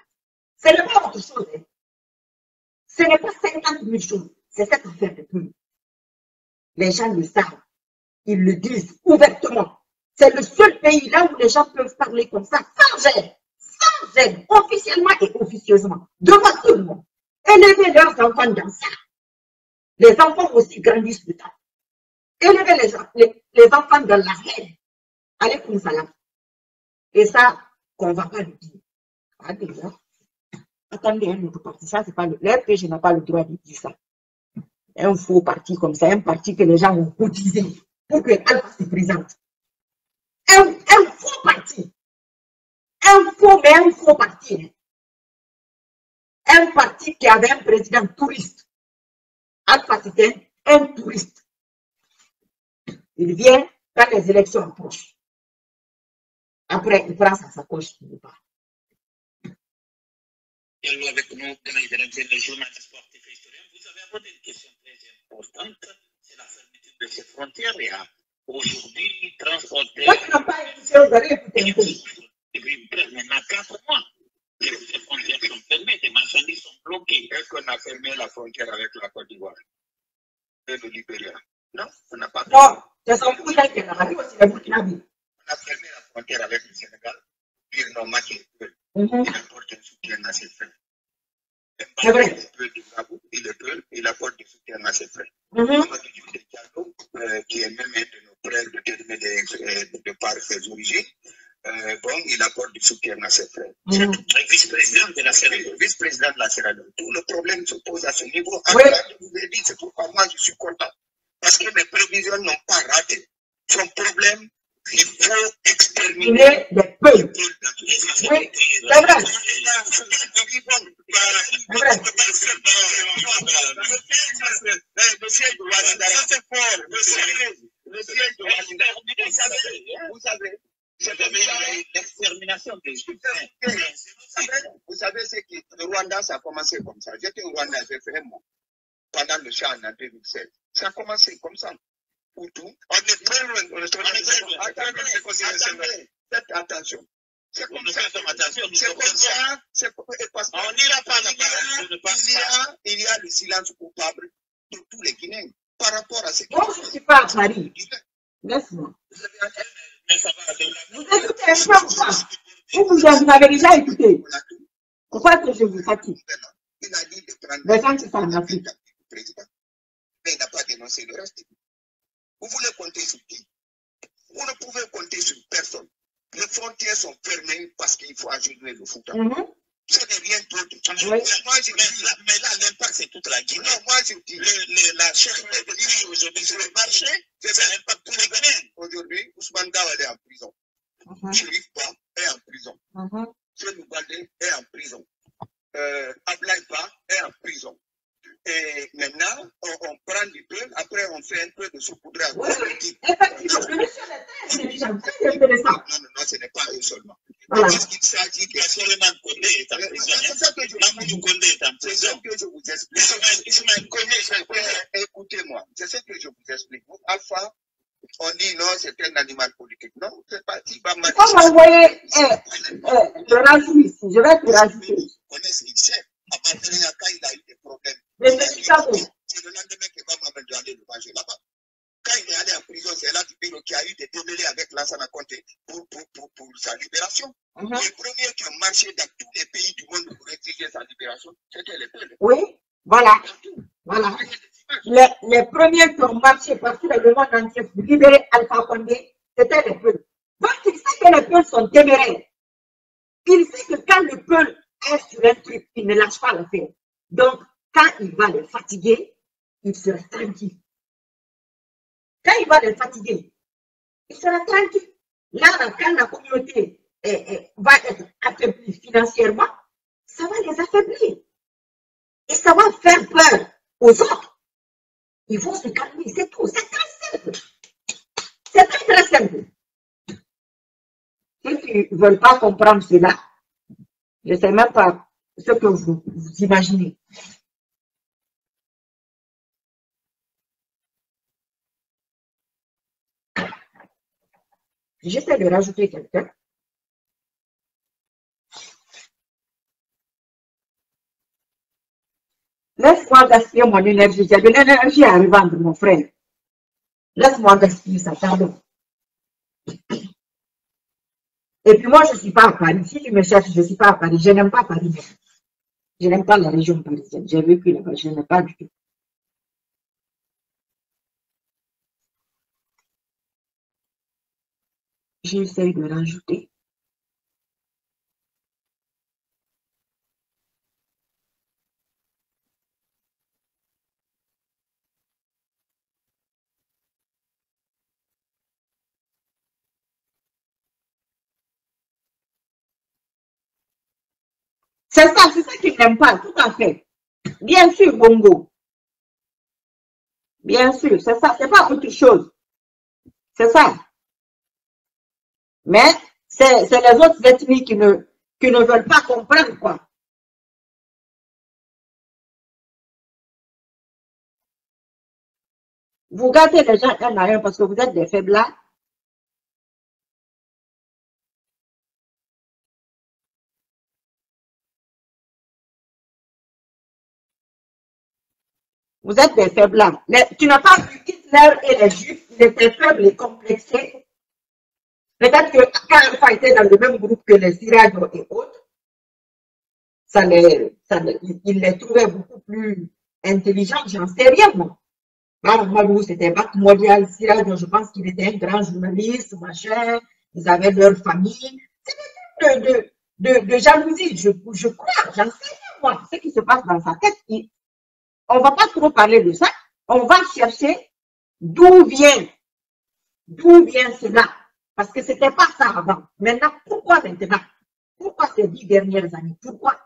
Ce n'est pas autre chose. hein. Ce n'est pas 50 000 choses, c'est cette affaire de peuple. Les gens le savent. Ils le disent ouvertement. C'est le seul pays là où les gens peuvent parler comme ça, sans gêne, sans gêne, officiellement et officieusement, devant tout le monde. Élever leurs enfants dans ça. Les enfants aussi grandissent le temps. Élever les, les, enfants dans la haine. Allez comme. Et ça, qu'on ne va pas le dire. Ah, déjà. Attendez, un autre parti, ça, c'est pas le. RPG n'a pas le droit de dire ça. Un faux parti comme ça, un parti que les gens ont cotisé pour que Alpha se présente. Un, un faux parti. Un faux, mais un faux parti. hein. Un parti qui avait un président touriste. Alpha, c'était un touriste. Il vient quand les élections approchent. Après, il prend sa sacoche, il part. Abordé une question très importante, c'est la fermeture de ces frontières. Il y a aujourd'hui transporté Moi, tu n'as pas écouté, vous allez écouter un peu. depuis presque maintenant quatre mois. Les ces frontières sont fermées, les marchandises sont bloquées. Est-ce qu'on a fermé la frontière avec la Côte d'Ivoire et le Libéria Non, on n'a pas fermé. Non, c'est son coup qui est la radio, c'est le Burkinabé. On a fermé la frontière avec le Sénégal. Dire non, match il Il apporte un soutien à ses frères. C'est vrai. Il peut du Gabou, il le peut, il apporte du soutien à ses frères. Mhm. Mamadou Diouf Diallo, euh, qui est même un de nos frères de, de, de, de par ses origines, euh, bon, il apporte du soutien à ses frères. Mhm. Le vice-président de la Sierra vice-président de la Sierra Leone. Tout le problème se pose à ce niveau. Oui. Vous ai dit, c'est pourquoi moi je suis content. Parce que mes prévisions n'ont pas raté. Son problème, il faut exterminer peuples. Les Oui, c'est vrai. C'est vrai. Le siège de Rwanda, ça c'est fort. Le siège, le siège de Rwanda, vous savez, vous c'est. L'extermination des. Vous le Rwanda, ça a commencé comme ça. J'étais au Rwanda, j'ai fait un mois pendant le chant en 2007. Ça a commencé comme ça. Pour tout. On est très loin. On est très loin. Attendez, attendez, faites attention. C'est comme ça. C'est comme ça. C'est parce que On n'ira pas là-bas, pense il y a- il y a le silence coupable de tous les Guinéens par rapport à ce qui Moi, je ne suis pas à Paris. Laisse-moi. Vous ça là. Écoutez un peu ou pas Vous, vous vous avez déjà écouté. Pourquoi que je vous fatigue? Il a dit de prendre Les gens qui sont en Afrique. le président. Mais il n'a pas dénoncé le reste. Vous voulez compter sur qui? Vous ne pouvez compter sur personne. Les frontières sont fermées parce qu'il faut agir le foot. Mhm. Ce n'est rien d'autre. Oui. Moi, je Mais dis, là, mais là, l'impact, c'est toute la Guinée. non, moi, je dis, Le, le- la cherté de vie aujourd'hui sur le marché, ça impacte tous les Guinéens. aujourd'hui, Ousmane Gawale est en prison. Mhm. Chérif Ba est en prison. Mhm. Seydou Balde est en prison. Euh, Ablaï Ba est en prison. Et maintenant, on, on prend du peu, après on fait un peu de saupoudrage Oui, oui. Effectivement, le monsieur est très intéressant. Non, non, non, ce n'est pas eux seulement. Voilà. Parce qu'il s'agit Mais Suleiman Condé hein. C'est ça que je Mamoudou Condé est en C'est ce prison. que je vous explique. Condé. Euh, Écoutez-moi, c'est ce que je vous explique. Vous, Alpha, on dit non, c'est un animal politique. Non, c'est pas il va m'envoyer eh, eh, le rajout ici. Je vais te rajouter. connaissent, il sait. À partir de quand il a eu des problèmes. Les Mexicains. C'est le lendemain que Bama doit aller le manger là-bas. Quand il est allé en prison, c'est là qui a eu des démêlés avec Lansana Conté pour, pour, pour, pour sa libération. Mhm. Les premiers qui ont marché dans tous les pays du monde pour exiger sa libération, c'était les peuples. Oui, voilà. Voilà. Les, les premiers qui ont marché partout dans le monde entier pour libérer Alpha Condé, c'était les peuples. Donc, il sait que les peuls sont téméraires. Il sait que quand le peul est sur un truc, il ne lâche pas l'affaire. Donc, quand il va les fatiguer, il sera tranquille. Quand il va les fatiguer, il sera tranquille. Là, quand la communauté va être affaiblie financièrement, ça va les affaiblir. Et ça va faire peur aux autres. Ils vont se calmer, c'est tout. C'est très simple. C'est très, très simple. Ceux qui ne veulent pas comprendre cela, je ne sais même pas ce que vous, vous imaginez. J'essaie de rajouter quelqu'un. Laisse-moi gaspiller mon énergie. J'ai de l'énergie à revendre, mon frère. Laisse-moi gaspiller ça, pardon. Et puis moi, je ne suis pas à Paris. Si tu me cherches, je ne suis pas à Paris. Je n'aime pas Paris. Je n'aime pas la région parisienne. J'ai vécu là-bas. Je n'aime pas du tout. J'essaie de rajouter. C'est ça, c'est ça qu'il n'aime pas, tout à fait. Bien sûr, Bongo. Bien sûr, c'est ça, c'est pas autre chose. C'est ça. Mais c'est les autres ethnies qui ne, qui ne veulent pas comprendre, quoi. Vous gardez les gens un à parce que vous êtes des faiblards. Vous êtes des faiblards. tu n'as pas vu Hitler et les Juifs, ils étaient faibles et complexés. Peut-être que quand Alpha était dans le même groupe que les Sirajo et autres, ça les, ça les, il les trouvait beaucoup plus intelligents, j'en sais rien, moi. Moi, c'était bac mondial, je pense qu'il était un grand journaliste, machin, ils avaient leur famille. C'est trucs de, de, de, jalousie, je, je crois, j'en sais rien, moi. Ce qui se passe dans sa tête, on va pas trop parler de ça, on va chercher d'où vient, d'où vient cela. Parce que c'était pas ça avant. Maintenant, pourquoi maintenant? Pourquoi ces dix dernières années? Pourquoi?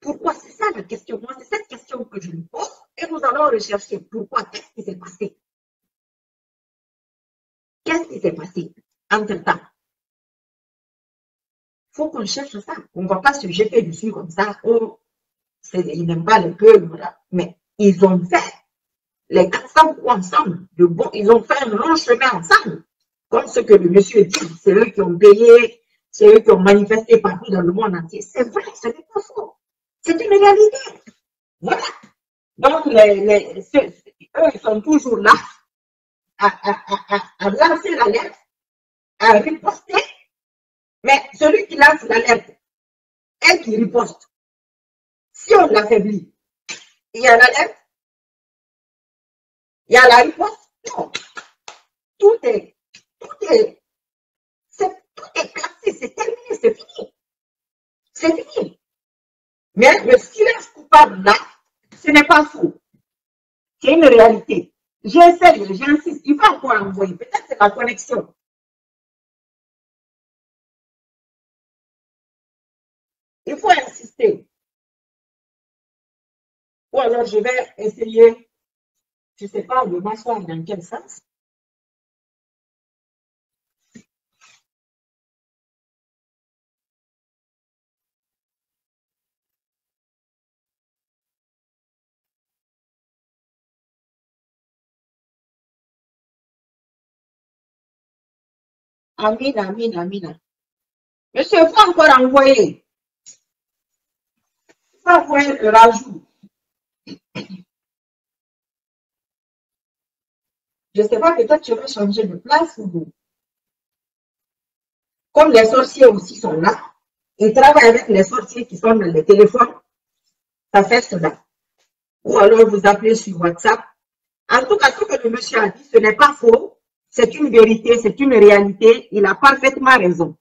Pourquoi? C'est ça la question. Moi, c'est cette question que je me pose et nous allons rechercher pourquoi, qu'est-ce qui s'est passé? Qu'est-ce qui s'est passé entre-temps? Il faut qu'on cherche ça. On ne va pas se jeter dessus comme ça. Oh, ils n'aiment pas le peuple, voilà. mais ils ont fait les 400 coups ensemble. De bon, ils ont fait un long chemin ensemble. Comme ce que le monsieur dit, c'est eux qui ont payé, c'est eux qui ont manifesté partout dans le monde entier. C'est vrai, ce n'est pas faux. C'est une réalité. Voilà. Donc, les, les, eux, ils sont toujours là à, à, à, à lancer l'alerte, à riposter. Mais celui qui lance l'alerte et qui riposte, si on l'affaiblit, il y a l'alerte, il y a la riposte. Non. Tout est tout est, tout est cassé, c'est terminé, c'est fini. C'est fini. Mais le silence coupable là, ce n'est pas faux. C'est une réalité. J'essaie, j'insiste, il va encore envoyer. Peut-être c'est la connexion. Il faut insister. Ou alors je vais essayer, je ne sais pas, de m'asseoir dans quel sens. Amina, Amina, Amina. Monsieur, il faut encore envoyer. Il faut envoyer le rajout. Je ne sais pas, peut-être je vais changer de place. Comme les sorciers aussi sont là, ils travaillent avec les sorciers qui sont dans le téléphone. Ça fait cela. Ou alors vous appelez sur WhatsApp. En tout cas, ce que le monsieur a dit, ce n'est pas faux. C'est une vérité, c'est une réalité. Il a parfaitement raison.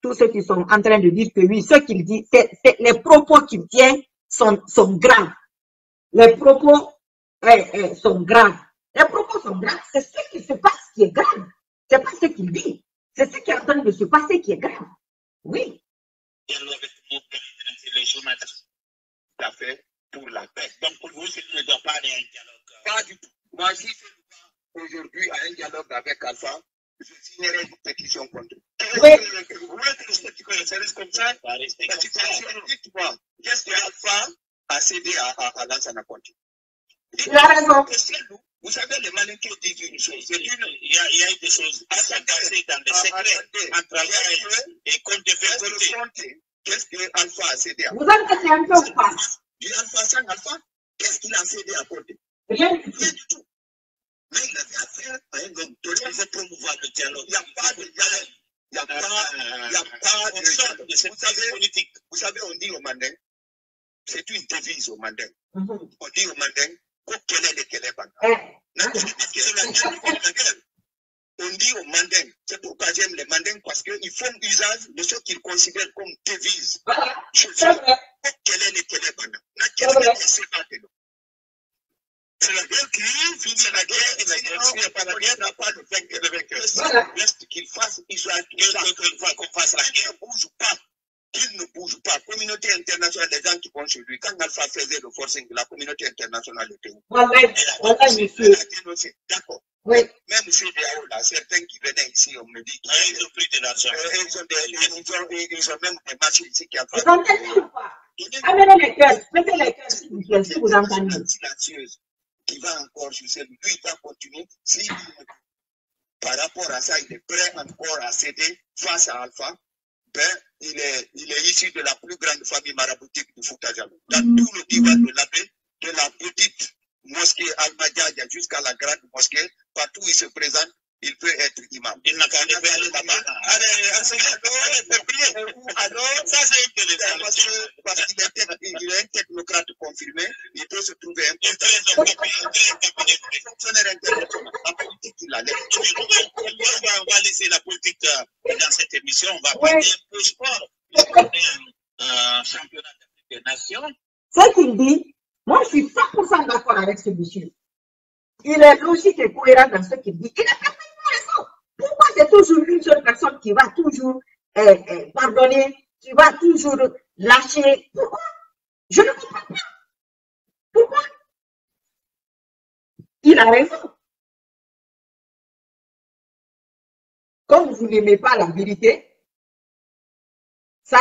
Tous ceux qui sont en train de dire que oui, ce qu'il dit, c'est les propos qu'il tient sont, sont graves. Les propos eh, eh, sont graves. Les propos sont graves. C'est ce qui se passe qui est grave. C'est pas ce qu'il dit. C'est ce qui est en train de se passer qui est grave. Oui. fait pour la paix? Donc pour vous, il ne doit pas aller à un dialogue. euh, Pas du tout. Moi, si aujourd'hui à un dialogue avec Alpha, je signerai une pétition contre eux. Oui. Vous voulez que le statu quo reste comme ça La ça. situation, dites-moi, qu'est-ce que Alpha a cédé à, à, à Lansana Conté Il a raison. Vous savez, les Malinqués disent une chose. Il y, a, il y a eu des choses à s'agasser dans des Ah, secrets entre Alpha et, et Conte Qu'est-ce Conte. que Conté Qu'est-ce que Alpha a cédé à Vous inquiétez un peu ou pas Du Alpha sans Alpha Qu'est-ce qu'il a cédé à Conté Rien du tout. Mais il avait affaire à un homme Il faut promouvoir le dialogue. Il n'y a pas de dialogue. Il n'y a pas, il y a pas On de dialogue. Vous savez, politique. vous savez, on dit au Mandin, c'est une devise au Mandin. Mhm. On dit au Mandin. Eh. On dit aux Mandins, c'est pourquoi j'aime les Mandins, parce qu'ils font usage de ce qu'ils considèrent comme devise. Je C'est vrai. Kokele le kele banga. Na C'est la guerre qui finit la guerre, et la guerre, s'il n'y a pas la guerre, n'a pas de vainqueur. Le vainqueur, Voilà. reste qu'il fasse, il soit, Il qu'on fasse la qu'il guerre. ne bouge pas. Qu'il ne bouge pas. Communauté internationale, les gens qui vont chez lui. Quand Alpha faisait le forcing, la communauté internationale était où? Wallahi, wallahi, monsieur. A. D'accord. Oui. Même CDAO, là, certains qui venaient ici, on me dit Ah, Ils ont pris de l'argent. Euh, ils, ont des, ils, ont, ils ont même des matchs ici qui ont Vous entendez ou pas Amenez les cœurs. Mettez les cœurs s'il vous plaît, si vous entendez. silencieuse qui va encore sur celle lui, il va continuer. Si par rapport à ça, il est prêt encore à céder face à Alpha, ben, il est, il est issu de la plus grande famille maraboutique du Fouta Djallon. Dans tout le divan de l'abbé, de la petite mosquée Al-Madjadja jusqu'à la grande mosquée, partout il se présente, il peut être imam. Il n'a qu'à aller aller là-bas. Allez, enseignez, allez, priez. Alors, Ça, c'est une c'est parce télévision. que- parce qu'il est, est un technocrate confirmé, il peut se trouver un fonctionnaire international. La politique, il a l'air. On va, laisser la politique euh, dans cette émission. On va parler un peu sport. est un euh, championnat des Nations. Ce qu'il dit, moi je suis 100% d'accord avec ce monsieur. Il est logique et cohérent dans ce qu'il dit. Il a Pourquoi c'est toujours une seule personne qui va toujours euh, euh, pardonner, qui va toujours lâcher? Pourquoi? Je ne comprends pas. Pourquoi? Il a raison. Comme vous n'aimez pas la vérité, ça,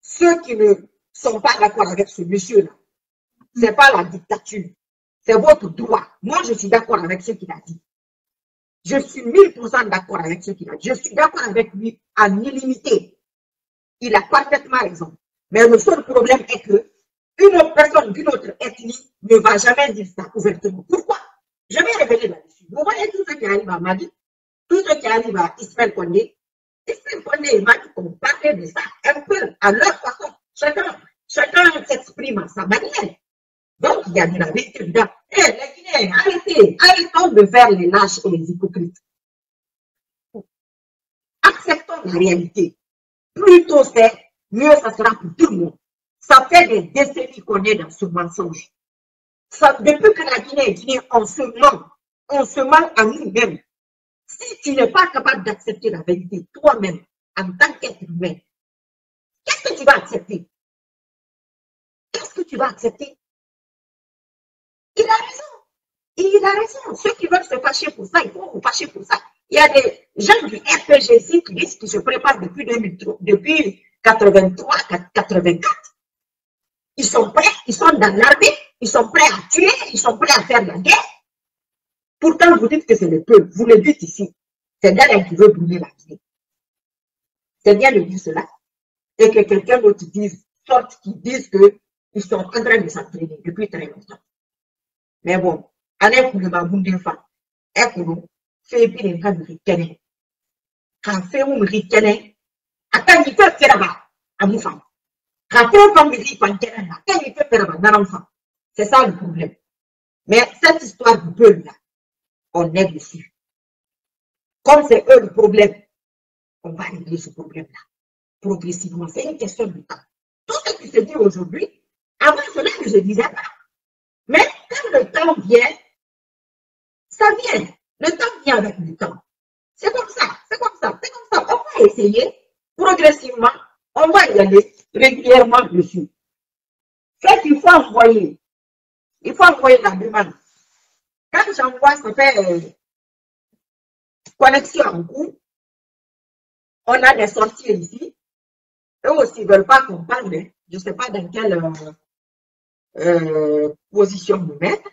ceux qui ne sont pas d'accord avec ce monsieur-là, c'est pas la dictature, c'est votre droit. Moi, je suis d'accord avec ce qu'il a dit. Je suis 1000% d'accord avec ce qu'il a dit. Je suis d'accord avec lui en illimité. Il a parfaitement raison. Mais le seul problème est que une autre personne d'une autre ethnie ne va jamais dire ça ouvertement. Pourquoi? Je vais revenir là-dessus. Vous voyez tout ce qui arrive à Mali, tout ce qui arrive à Ismaël Kondé. Ismaël Kondé et Mali ont parlé de ça un peu à leur façon. Chacun, chacun s'exprime à sa manière. Donc, il y a de la vérité dedans. Eh, les Guinéens, arrêtez, arrêtons de faire les lâches et les hypocrites. Acceptons la réalité. Plus tôt c'est, mieux ça sera pour tout le monde. Ça fait des décennies qu'on est dans ce mensonge. Ça, depuis que la Guinée est Guinée, on se ment. On se ment à nous-mêmes. Si tu n'es pas capable d'accepter la vérité toi-même, en tant qu'être humain, qu'est-ce que tu vas accepter? Qu'est-ce que tu vas accepter? Il a raison. Il a raison. Ceux qui veulent se fâcher pour ça, ils vont se fâcher pour ça. Il y a des gens du FPGC qui disent qu'ils se préparent depuis 2003, depuis 83, 84. Ils sont prêts, ils sont dans l'armée, ils sont prêts à tuer, ils sont prêts à faire la guerre. Pourtant, vous dites que c'est le peuple. Vous le dites ici. C'est Dalen qui veut brûler la Guinée. C'est bien de dire cela. Et que quelqu'un d'autre dise, sorte qui dise qu'ils sont en train de s'entraîner depuis très longtemps. Mais bon, allez pour le babou fa. Ekuru, fait bien les gens ricaner. Quand fait un ricaner, attends, il peut faire là-bas, à mon femme. Quand fait un femme ricaner, attends, il peut faire là-bas, dans l'enfant. C'est ça le problème. Mais cette histoire du peuple là, on est dessus. comme c'est eux le problème, on va régler ce problème-là progressivement. C'est une question de temps. Tout ce qui se dit aujourd'hui, avant cela, ne disais pas. Mais le temps vient, ça vient. Le temps vient avec le temps. C'est comme ça, c'est comme ça, c'est comme ça. On va essayer progressivement, on va y aller régulièrement dessus. Fait qu'il faut envoyer. Il faut envoyer la demande. Quand j'envoie, ça fait euh, connexion en cours. On a des sorties ici. Eux aussi ne veulent pas qu'on parle. hein. Je ne sais pas dans quelle euh, euh, position mettre.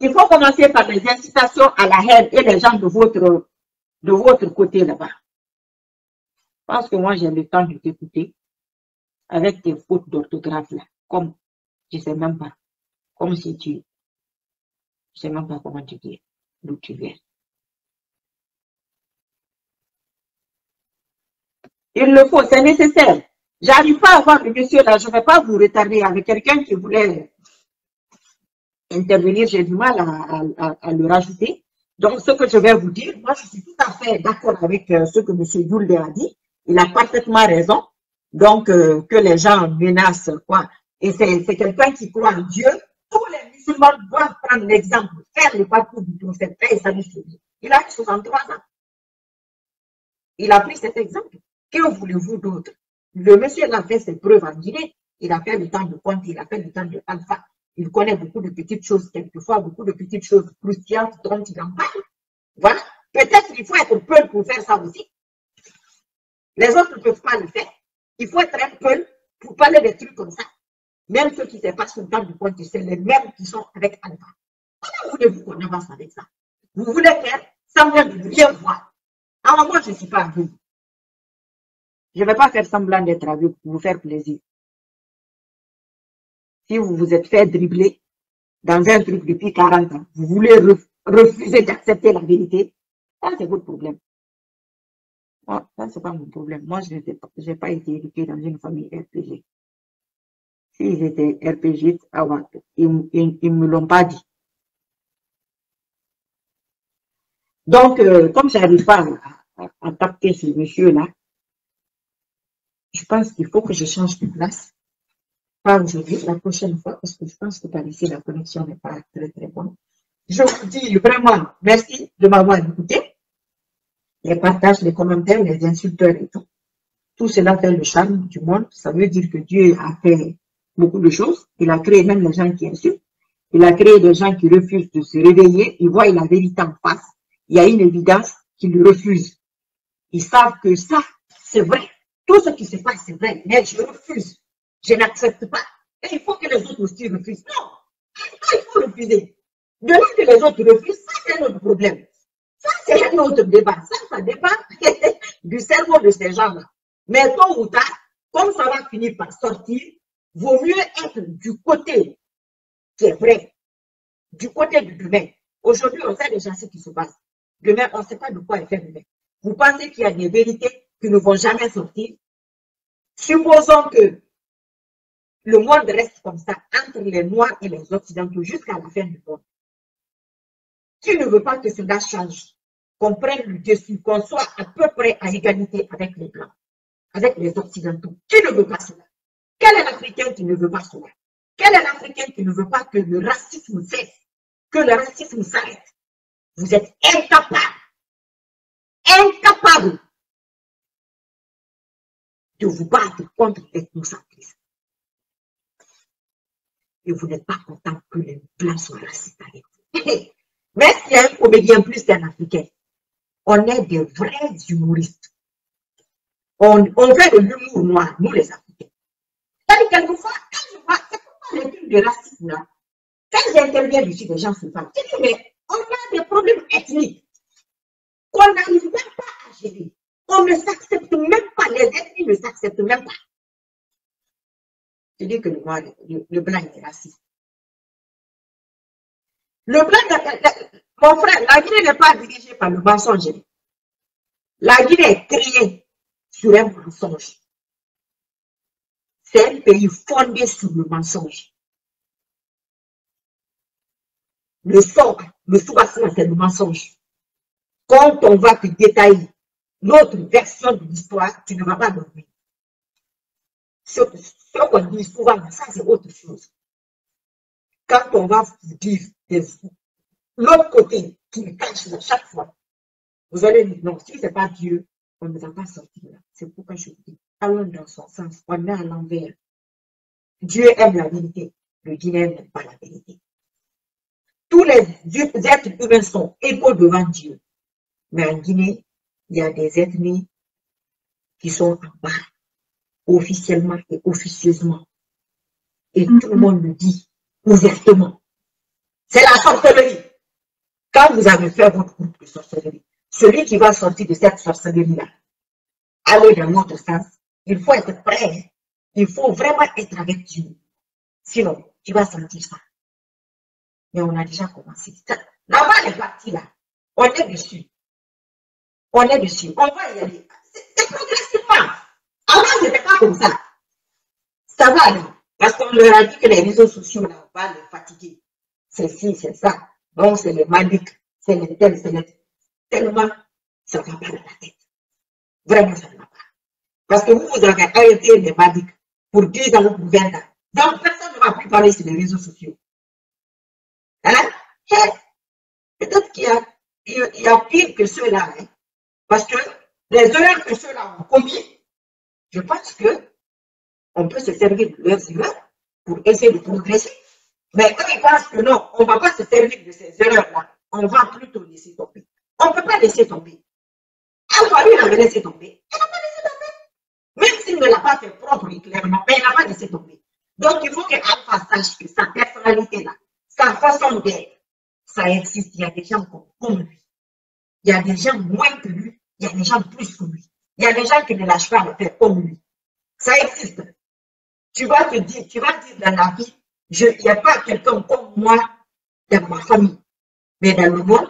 Il faut commencer par les incitations à la haine et les gens de votre, de votre côté là-bas. Pense que moi, j'ai le temps de t'écouter avec tes fautes d'orthographe là. Comme, je sais même pas. Comme si tu, je sais même pas comment tu dis, d'où tu viens. Il le faut, c'est nécessaire. J'arrive pas à voir le monsieur là, je ne vais pas vous retarder avec quelqu'un qui voulait intervenir, j'ai du mal à, le rajouter. Donc, ce que je vais vous dire, moi, je suis tout à fait d'accord avec euh, ce que M. Youlde a dit. Il a parfaitement raison. Donc, euh, que les gens menacent, quoi. Et c'est quelqu'un qui croit en Dieu. Tous les musulmans doivent prendre l'exemple, faire le parcours du prophète, et lui. Il a 63 ans. Il a pris cet exemple. Que voulez-vous d'autre? Le monsieur a fait ses preuves en Guinée. Il a fait le temps de Conte, il a fait le temps de Alpha. Il connaît beaucoup de petites choses, quelquefois beaucoup de petites choses croustillantes dont il en parle. Voilà. Peut-être qu'il faut être peul pour faire ça aussi. Les autres ne peuvent pas le faire. Il faut être un peul pour parler des trucs comme ça. Même ceux qui ne passent sur le temps du compte, c'est les mêmes qui sont avec Alpha. Comment voulez-vous qu'on avance avec ça? Vous voulez faire semblant de rien voir? Alors moi, je ne suis pas aveugle. Je ne vais pas faire semblant d'être aveugle pour vous faire plaisir. Si vous vous êtes fait dribbler dans un truc depuis 40 ans, vous voulez ref- refuser d'accepter la vérité, ça c'est votre problème. Moi, ça c'est pas mon problème. Moi, je n'ai pas, été éduqué dans une famille RPG. S'ils étaient RPG, ah ouais, ils, ils me l'ont pas dit. Donc, euh, comme j'arrive pas à, à, à capter ce monsieur-là, je pense qu'il faut que je change de place. Pas aujourd'hui, la prochaine fois, parce que je pense que par ici, la connexion n'est pas très, très bonne. Je vous dis vraiment merci de m'avoir écouté. Les partages, les commentaires, les insulteurs et tout. Tout cela fait le charme du monde. Ça veut dire que Dieu a fait beaucoup de choses. Il a créé même les gens qui insultent. Il a créé des gens qui refusent de se réveiller. Ils voient la vérité en face. Il y a une évidence qu'ils refusent. Ils savent que ça, c'est vrai. Tout ce qui se passe, c'est vrai. Mais je refuse. Je n'accepte pas. Et il faut que les autres aussi refusent. Non. Il faut refuser. De là que les autres refusent, ça, c'est un autre problème. Ça, c'est un autre débat. Ça, ça dépend du cerveau de ces gens-là. Mais tôt ou tard, comme ça va finir par sortir, vaut mieux être du côté qui est vrai, du côté du demain. Aujourd'hui, on sait déjà ce qui se passe. Demain, on ne sait pas de quoi est fait demain. Vous pensez qu'il y a des vérités qui ne vont jamais sortir? Supposons que le monde reste comme ça entre les Noirs et les Occidentaux jusqu'à la fin du monde. Qui ne veut pas que cela change, qu'on prenne le dessus, qu'on soit à peu près à égalité avec les Blancs, avec les Occidentaux. Qui ne veut pas cela. Quel est l'Africain qui ne veut pas cela? Quel est l'Africain qui ne veut pas que le racisme cesse, que le racisme s'arrête? Vous êtes incapable, incapable de vous battre contre l'ethnocentrisme. Et vous n'êtes pas content que les Blancs soient racistes avec vous. Mais a un comédien plus qu'un Africain, on est des vrais humoristes. On, on fait de l'humour noir, nous les Africains. C'est-à-dire, quelquefois, quand je vois, c'est comme les trucs de racisme là, quand j'interviens ici, les gens se parlent. Je dis, mais on a des problèmes ethniques qu'on n'arrive même pas à gérer. On ne s'accepte même pas, les ethnies ne s'acceptent même pas. Je dis que le le, le blanc est raciste. Le plan mon frère, la Guinée n'est pas dirigée par le mensonge. La Guinée est créée sur un mensonge. C'est un pays fondé sur le mensonge. Le socle, le soubassement, c'est le mensonge. Quand on va te détailler l'autre version de l'histoire, tu ne vas pas dormir. Ce, qu'on dit souvent, ça c'est autre chose. Quand on va vous dire l'autre côté qui cache à chaque fois, vous allez dire non, si ce n'est pas Dieu, on ne va pas sortir là. C'est pourquoi je vous dis, allons dans son sens, on est à l'envers. Dieu aime la vérité, le Guinéen n'aime pas la vérité. Tous les êtres humains sont égaux devant Dieu. Mais en Guinée, il y a des ethnies qui sont en bas, officiellement et officieusement. Et tout le monde le dit C'est la sorcellerie. Quand vous avez fait votre groupe de sorcellerie, celui qui va sortir de cette sorcellerie-là, aller dans notre sens, il faut être prêt. Il faut vraiment être avec Dieu. Sinon, tu vas sentir ça. Mais on a déjà commencé. Là-bas, les parties là, on est dessus on est dessus, on va y aller. C'est progressivement. Avant, ce n'était pas comme ça. Ça va aller. Parce qu'on leur a dit que les réseaux sociaux, là, va les fatiguer. C'est ci, c'est ça. Bon, c'est les maniques, c'est les tels, c'est les... Tellement, ça ne va pas dans la tête. Vraiment, ça ne va pas. Parce que vous, vous avez arrêté les maniques pour 10 ans ou pour 20 ans. Donc, personne ne va plus parler sur les réseaux sociaux. Hein? Peut-être qu'il y a, il y a pire que ceux-là. Hein? Parce que les erreurs que ceux-là ont commis, je pense que on peut se servir de leurs erreurs pour essayer de progresser. Mais eux, ils pensent que non, on ne va pas se servir de ces erreurs-là. On va plutôt laisser tomber. On ne peut pas laisser tomber. Alpha, lui, il avait laissé tomber. Il n'a pas laissé tomber. Même s'il ne l'a pas fait propre clairement, mais il n'a pas laissé tomber. Donc, il faut que Alpha sache que sa personnalité-là, sa façon d'être, ça existe. Il y a des gens comme lui. Il y a des gens moins que lui. Il y a des gens plus que lui. Il y a des gens qui ne lâchent pas le faire comme lui. Ça existe. Tu vas te dire, tu vas dire dans la vie, il n'y a pas quelqu'un comme moi dans ma famille. Mais dans le monde,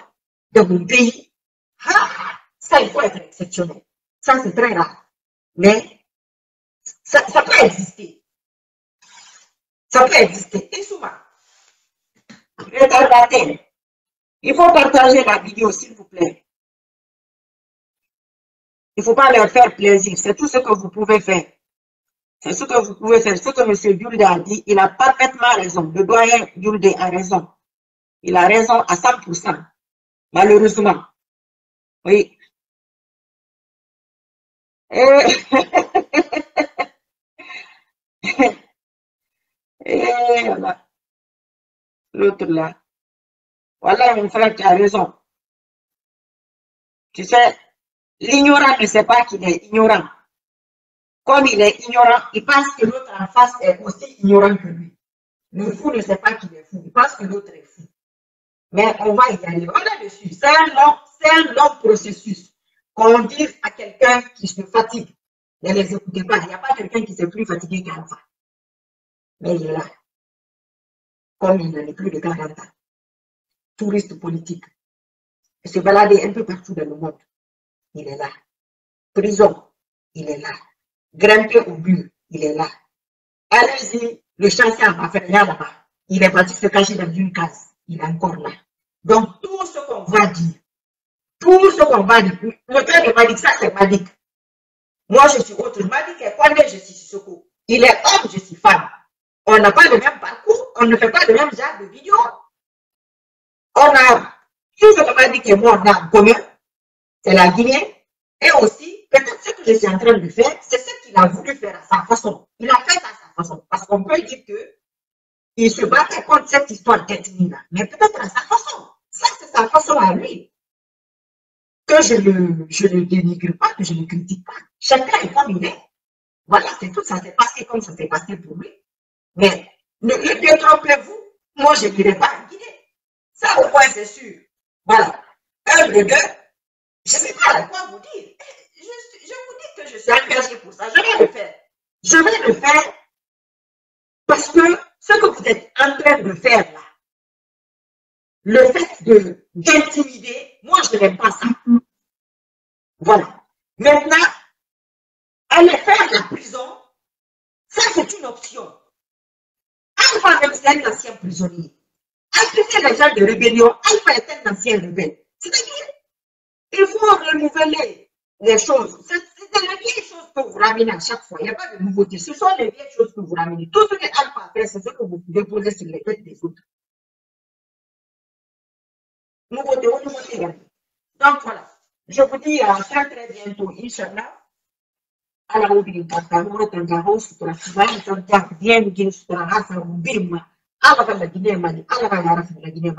dans mon pays, ah, ça, il faut être exceptionnel. Ça, c'est très rare. Mais ça, peut exister. Ça peut exister. Et souvent, regardez il faut partager la vidéo, s'il vous plaît. Il ne faut pas leur faire plaisir. C'est tout ce que vous pouvez faire. C'est ce que vous pouvez faire. Ce que M. Yulde a dit, il a parfaitement raison. Le doyen Yulde a raison. Il a raison à 100%. Malheureusement. Oui. Et... L'autre là. Voilà, mon frère, tu as raison. Tu sais, l'ignorant ne sait pas qu'il est ignorant. Comme il est ignorant, il pense que l'autre en face est aussi ignorant que lui. Le fou ne sait pas qu'il est fou, il pense que l'autre est fou. Mais on va y aller. On est dessus. C'est un long, un long processus. Qu'on dise à quelqu'un qui se fatigue, ne les écoutez pas. Il n'y a pas quelqu'un qui s'est plus fatigué qu'Alpha. Mais il est là. Comme il n'est plus de 40 ans touriste politique, et se balader un peu partout dans le monde. Il est là. Prison, il est là. Grimper au but, il est là. Allez-y, le chancelier va faire rien là-bas. Il est parti se cacher dans une case. Il est encore là. Donc, tout ce qu'on va dire, tout ce qu'on va dire, le père de Madik, ça c'est Madik. Moi, je suis autre. Madik est quoi? Je suis Sissoko. Il est homme, je suis femme. On n'a pas le même parcours, on ne fait pas le même genre de vidéo on a, tout ce qu'on m'a dit que moi, on a en commun, c'est la Guinée. Et aussi, peut-être ce que je suis en train de faire, c'est ce qu'il a voulu faire à sa façon. Il a fait à sa façon. Parce qu'on peut dire que il se battait contre cette histoire d'ethnie-là. Mais peut-être à sa façon. Ça, c'est sa façon à lui. Que je ne je le dénigre pas, que je ne critique pas. Chacun est comme il est. Voilà, c'est tout. Ça s'est passé comme ça s'est passé pour lui. Mais ne, ne détrompez-vous. Moi, je ne dirais pas en Guinée. Ça, au moins, c'est sûr. Voilà. Un de deux, je ne sais pas quoi vous dire. Je, je, vous dis que je suis engagé pour ça. Je vais le faire. Je vais le faire parce que ce que vous êtes en train de faire là, le fait de d'intimider, moi je n'aime pas ça. Voilà. Maintenant, aller faire la prison, ça c'est une option. Alpha même c'est un ancien prisonnier. Accuser les gens de rébellion, Alpha est un ancien rebelle. C'est-à-dire, il faut renouveler les choses. C'est les vieilles choses que vous ramenez à chaque fois. Il n'y a pas de nouveauté. Ce sont les vieilles choses que vous ramenez. Tout ce que Alpha fait, c'est ce que vous poser sur les têtes des autres. Nouveauté, ou nouveauté. Donc voilà. Je vous dis à très très bientôt, Inch'Allah. ma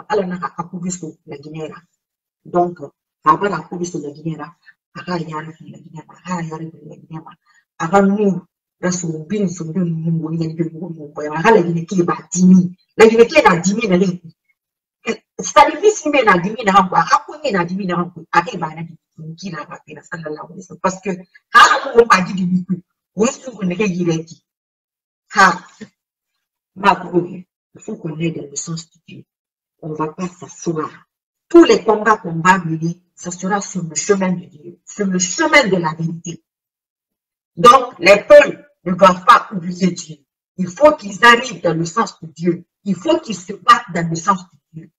ala na ka akubisu laginera donc ka bara akubisu laginera aka yara fi lagine ma aka yara fi lagine ma aka nu rasu bin su na wasallam. Parce que ha ko ba di dimi wasu ko ma ko il faut qu'on ait dans le sens de Dieu. On va pas s'asseoir. Tous les combats qu'on va mener, ce sera sur le chemin de Dieu, sur le chemin de la vérité. Donc, les peuples ne doivent pas oublier Dieu. Il faut qu'ils arrivent dans le sens de Dieu. Il faut qu'ils se battent dans le sens de Dieu.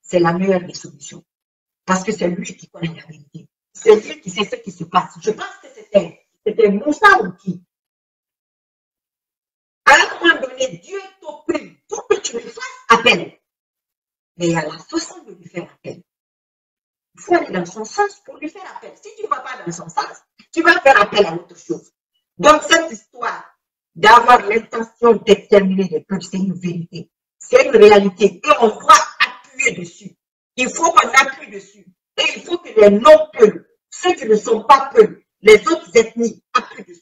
C'est la meilleure des solutions. Parce que c'est lui qui connaît la vérité. C'est lui qui sait ce qui se passe. Je pense que c'était, c'était Moussa ou qui? À un moment donné, Dieu t'opprime pour que tu lui fasses appel. Mais il y a la façon de lui faire appel. Il faut aller dans son sens pour lui faire appel. Si tu ne vas pas dans son sens, tu vas faire appel à autre chose. Donc, cette histoire d'avoir l'intention d'exterminer les peuples, c'est une vérité. C'est une réalité. Et on doit appuyer dessus. Il faut qu'on appuie dessus. Et il faut que les non-peuples, ceux qui ne sont pas peuples, les autres ethnies, appuient dessus.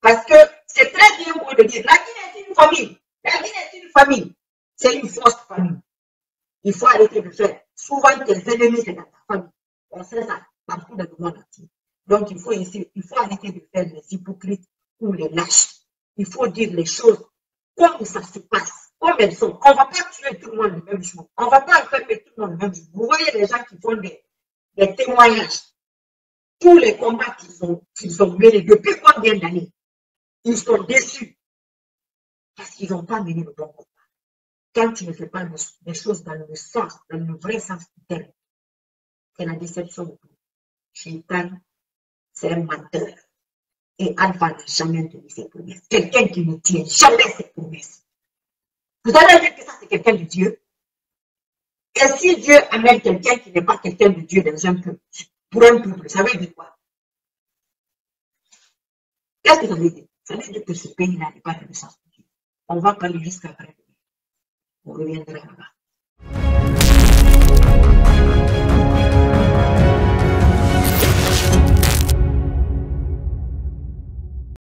Parce que c'est très bien beau de dire la Guinée est une famille. La Guinée est une famille. C'est une fausse famille. Il faut arrêter de faire. Souvent, tes ennemis, c'est dans ta famille. On sait ça partout dans le monde entier. Donc, il faut, essayer, il faut arrêter de faire les hypocrites ou les lâches. Il faut dire les choses comme ça se passe, comme elles sont. On ne va pas tuer tout le monde le même jour. On ne va pas enfermer tout le monde le même jour. Vous voyez les gens qui font des, des témoignages. Tous les combats qu'ils ont, qu'ils ont menés depuis combien d'années ils sont déçus parce qu'ils n'ont pas mené le bon combat. Quand tu ne fais pas les choses dans le sens, dans le vrai sens du terme, c'est la déception. Shaitan, c'est un menteur. Et Alpha n'a jamais tenu ses promesses. Quelqu'un qui ne tient jamais ses promesses. Vous allez dire que ça, c'est quelqu'un de Dieu. Et si Dieu amène quelqu'un qui n'est pas quelqu'un de Dieu dans un peuple, pour un peuple, ça veut dire quoi? Qu'est-ce que ça veut dire? Ça veut dire que ce pays-là n'est pas dans le sens de Dieu. On va parler jusqu'après. muy bien trabajado.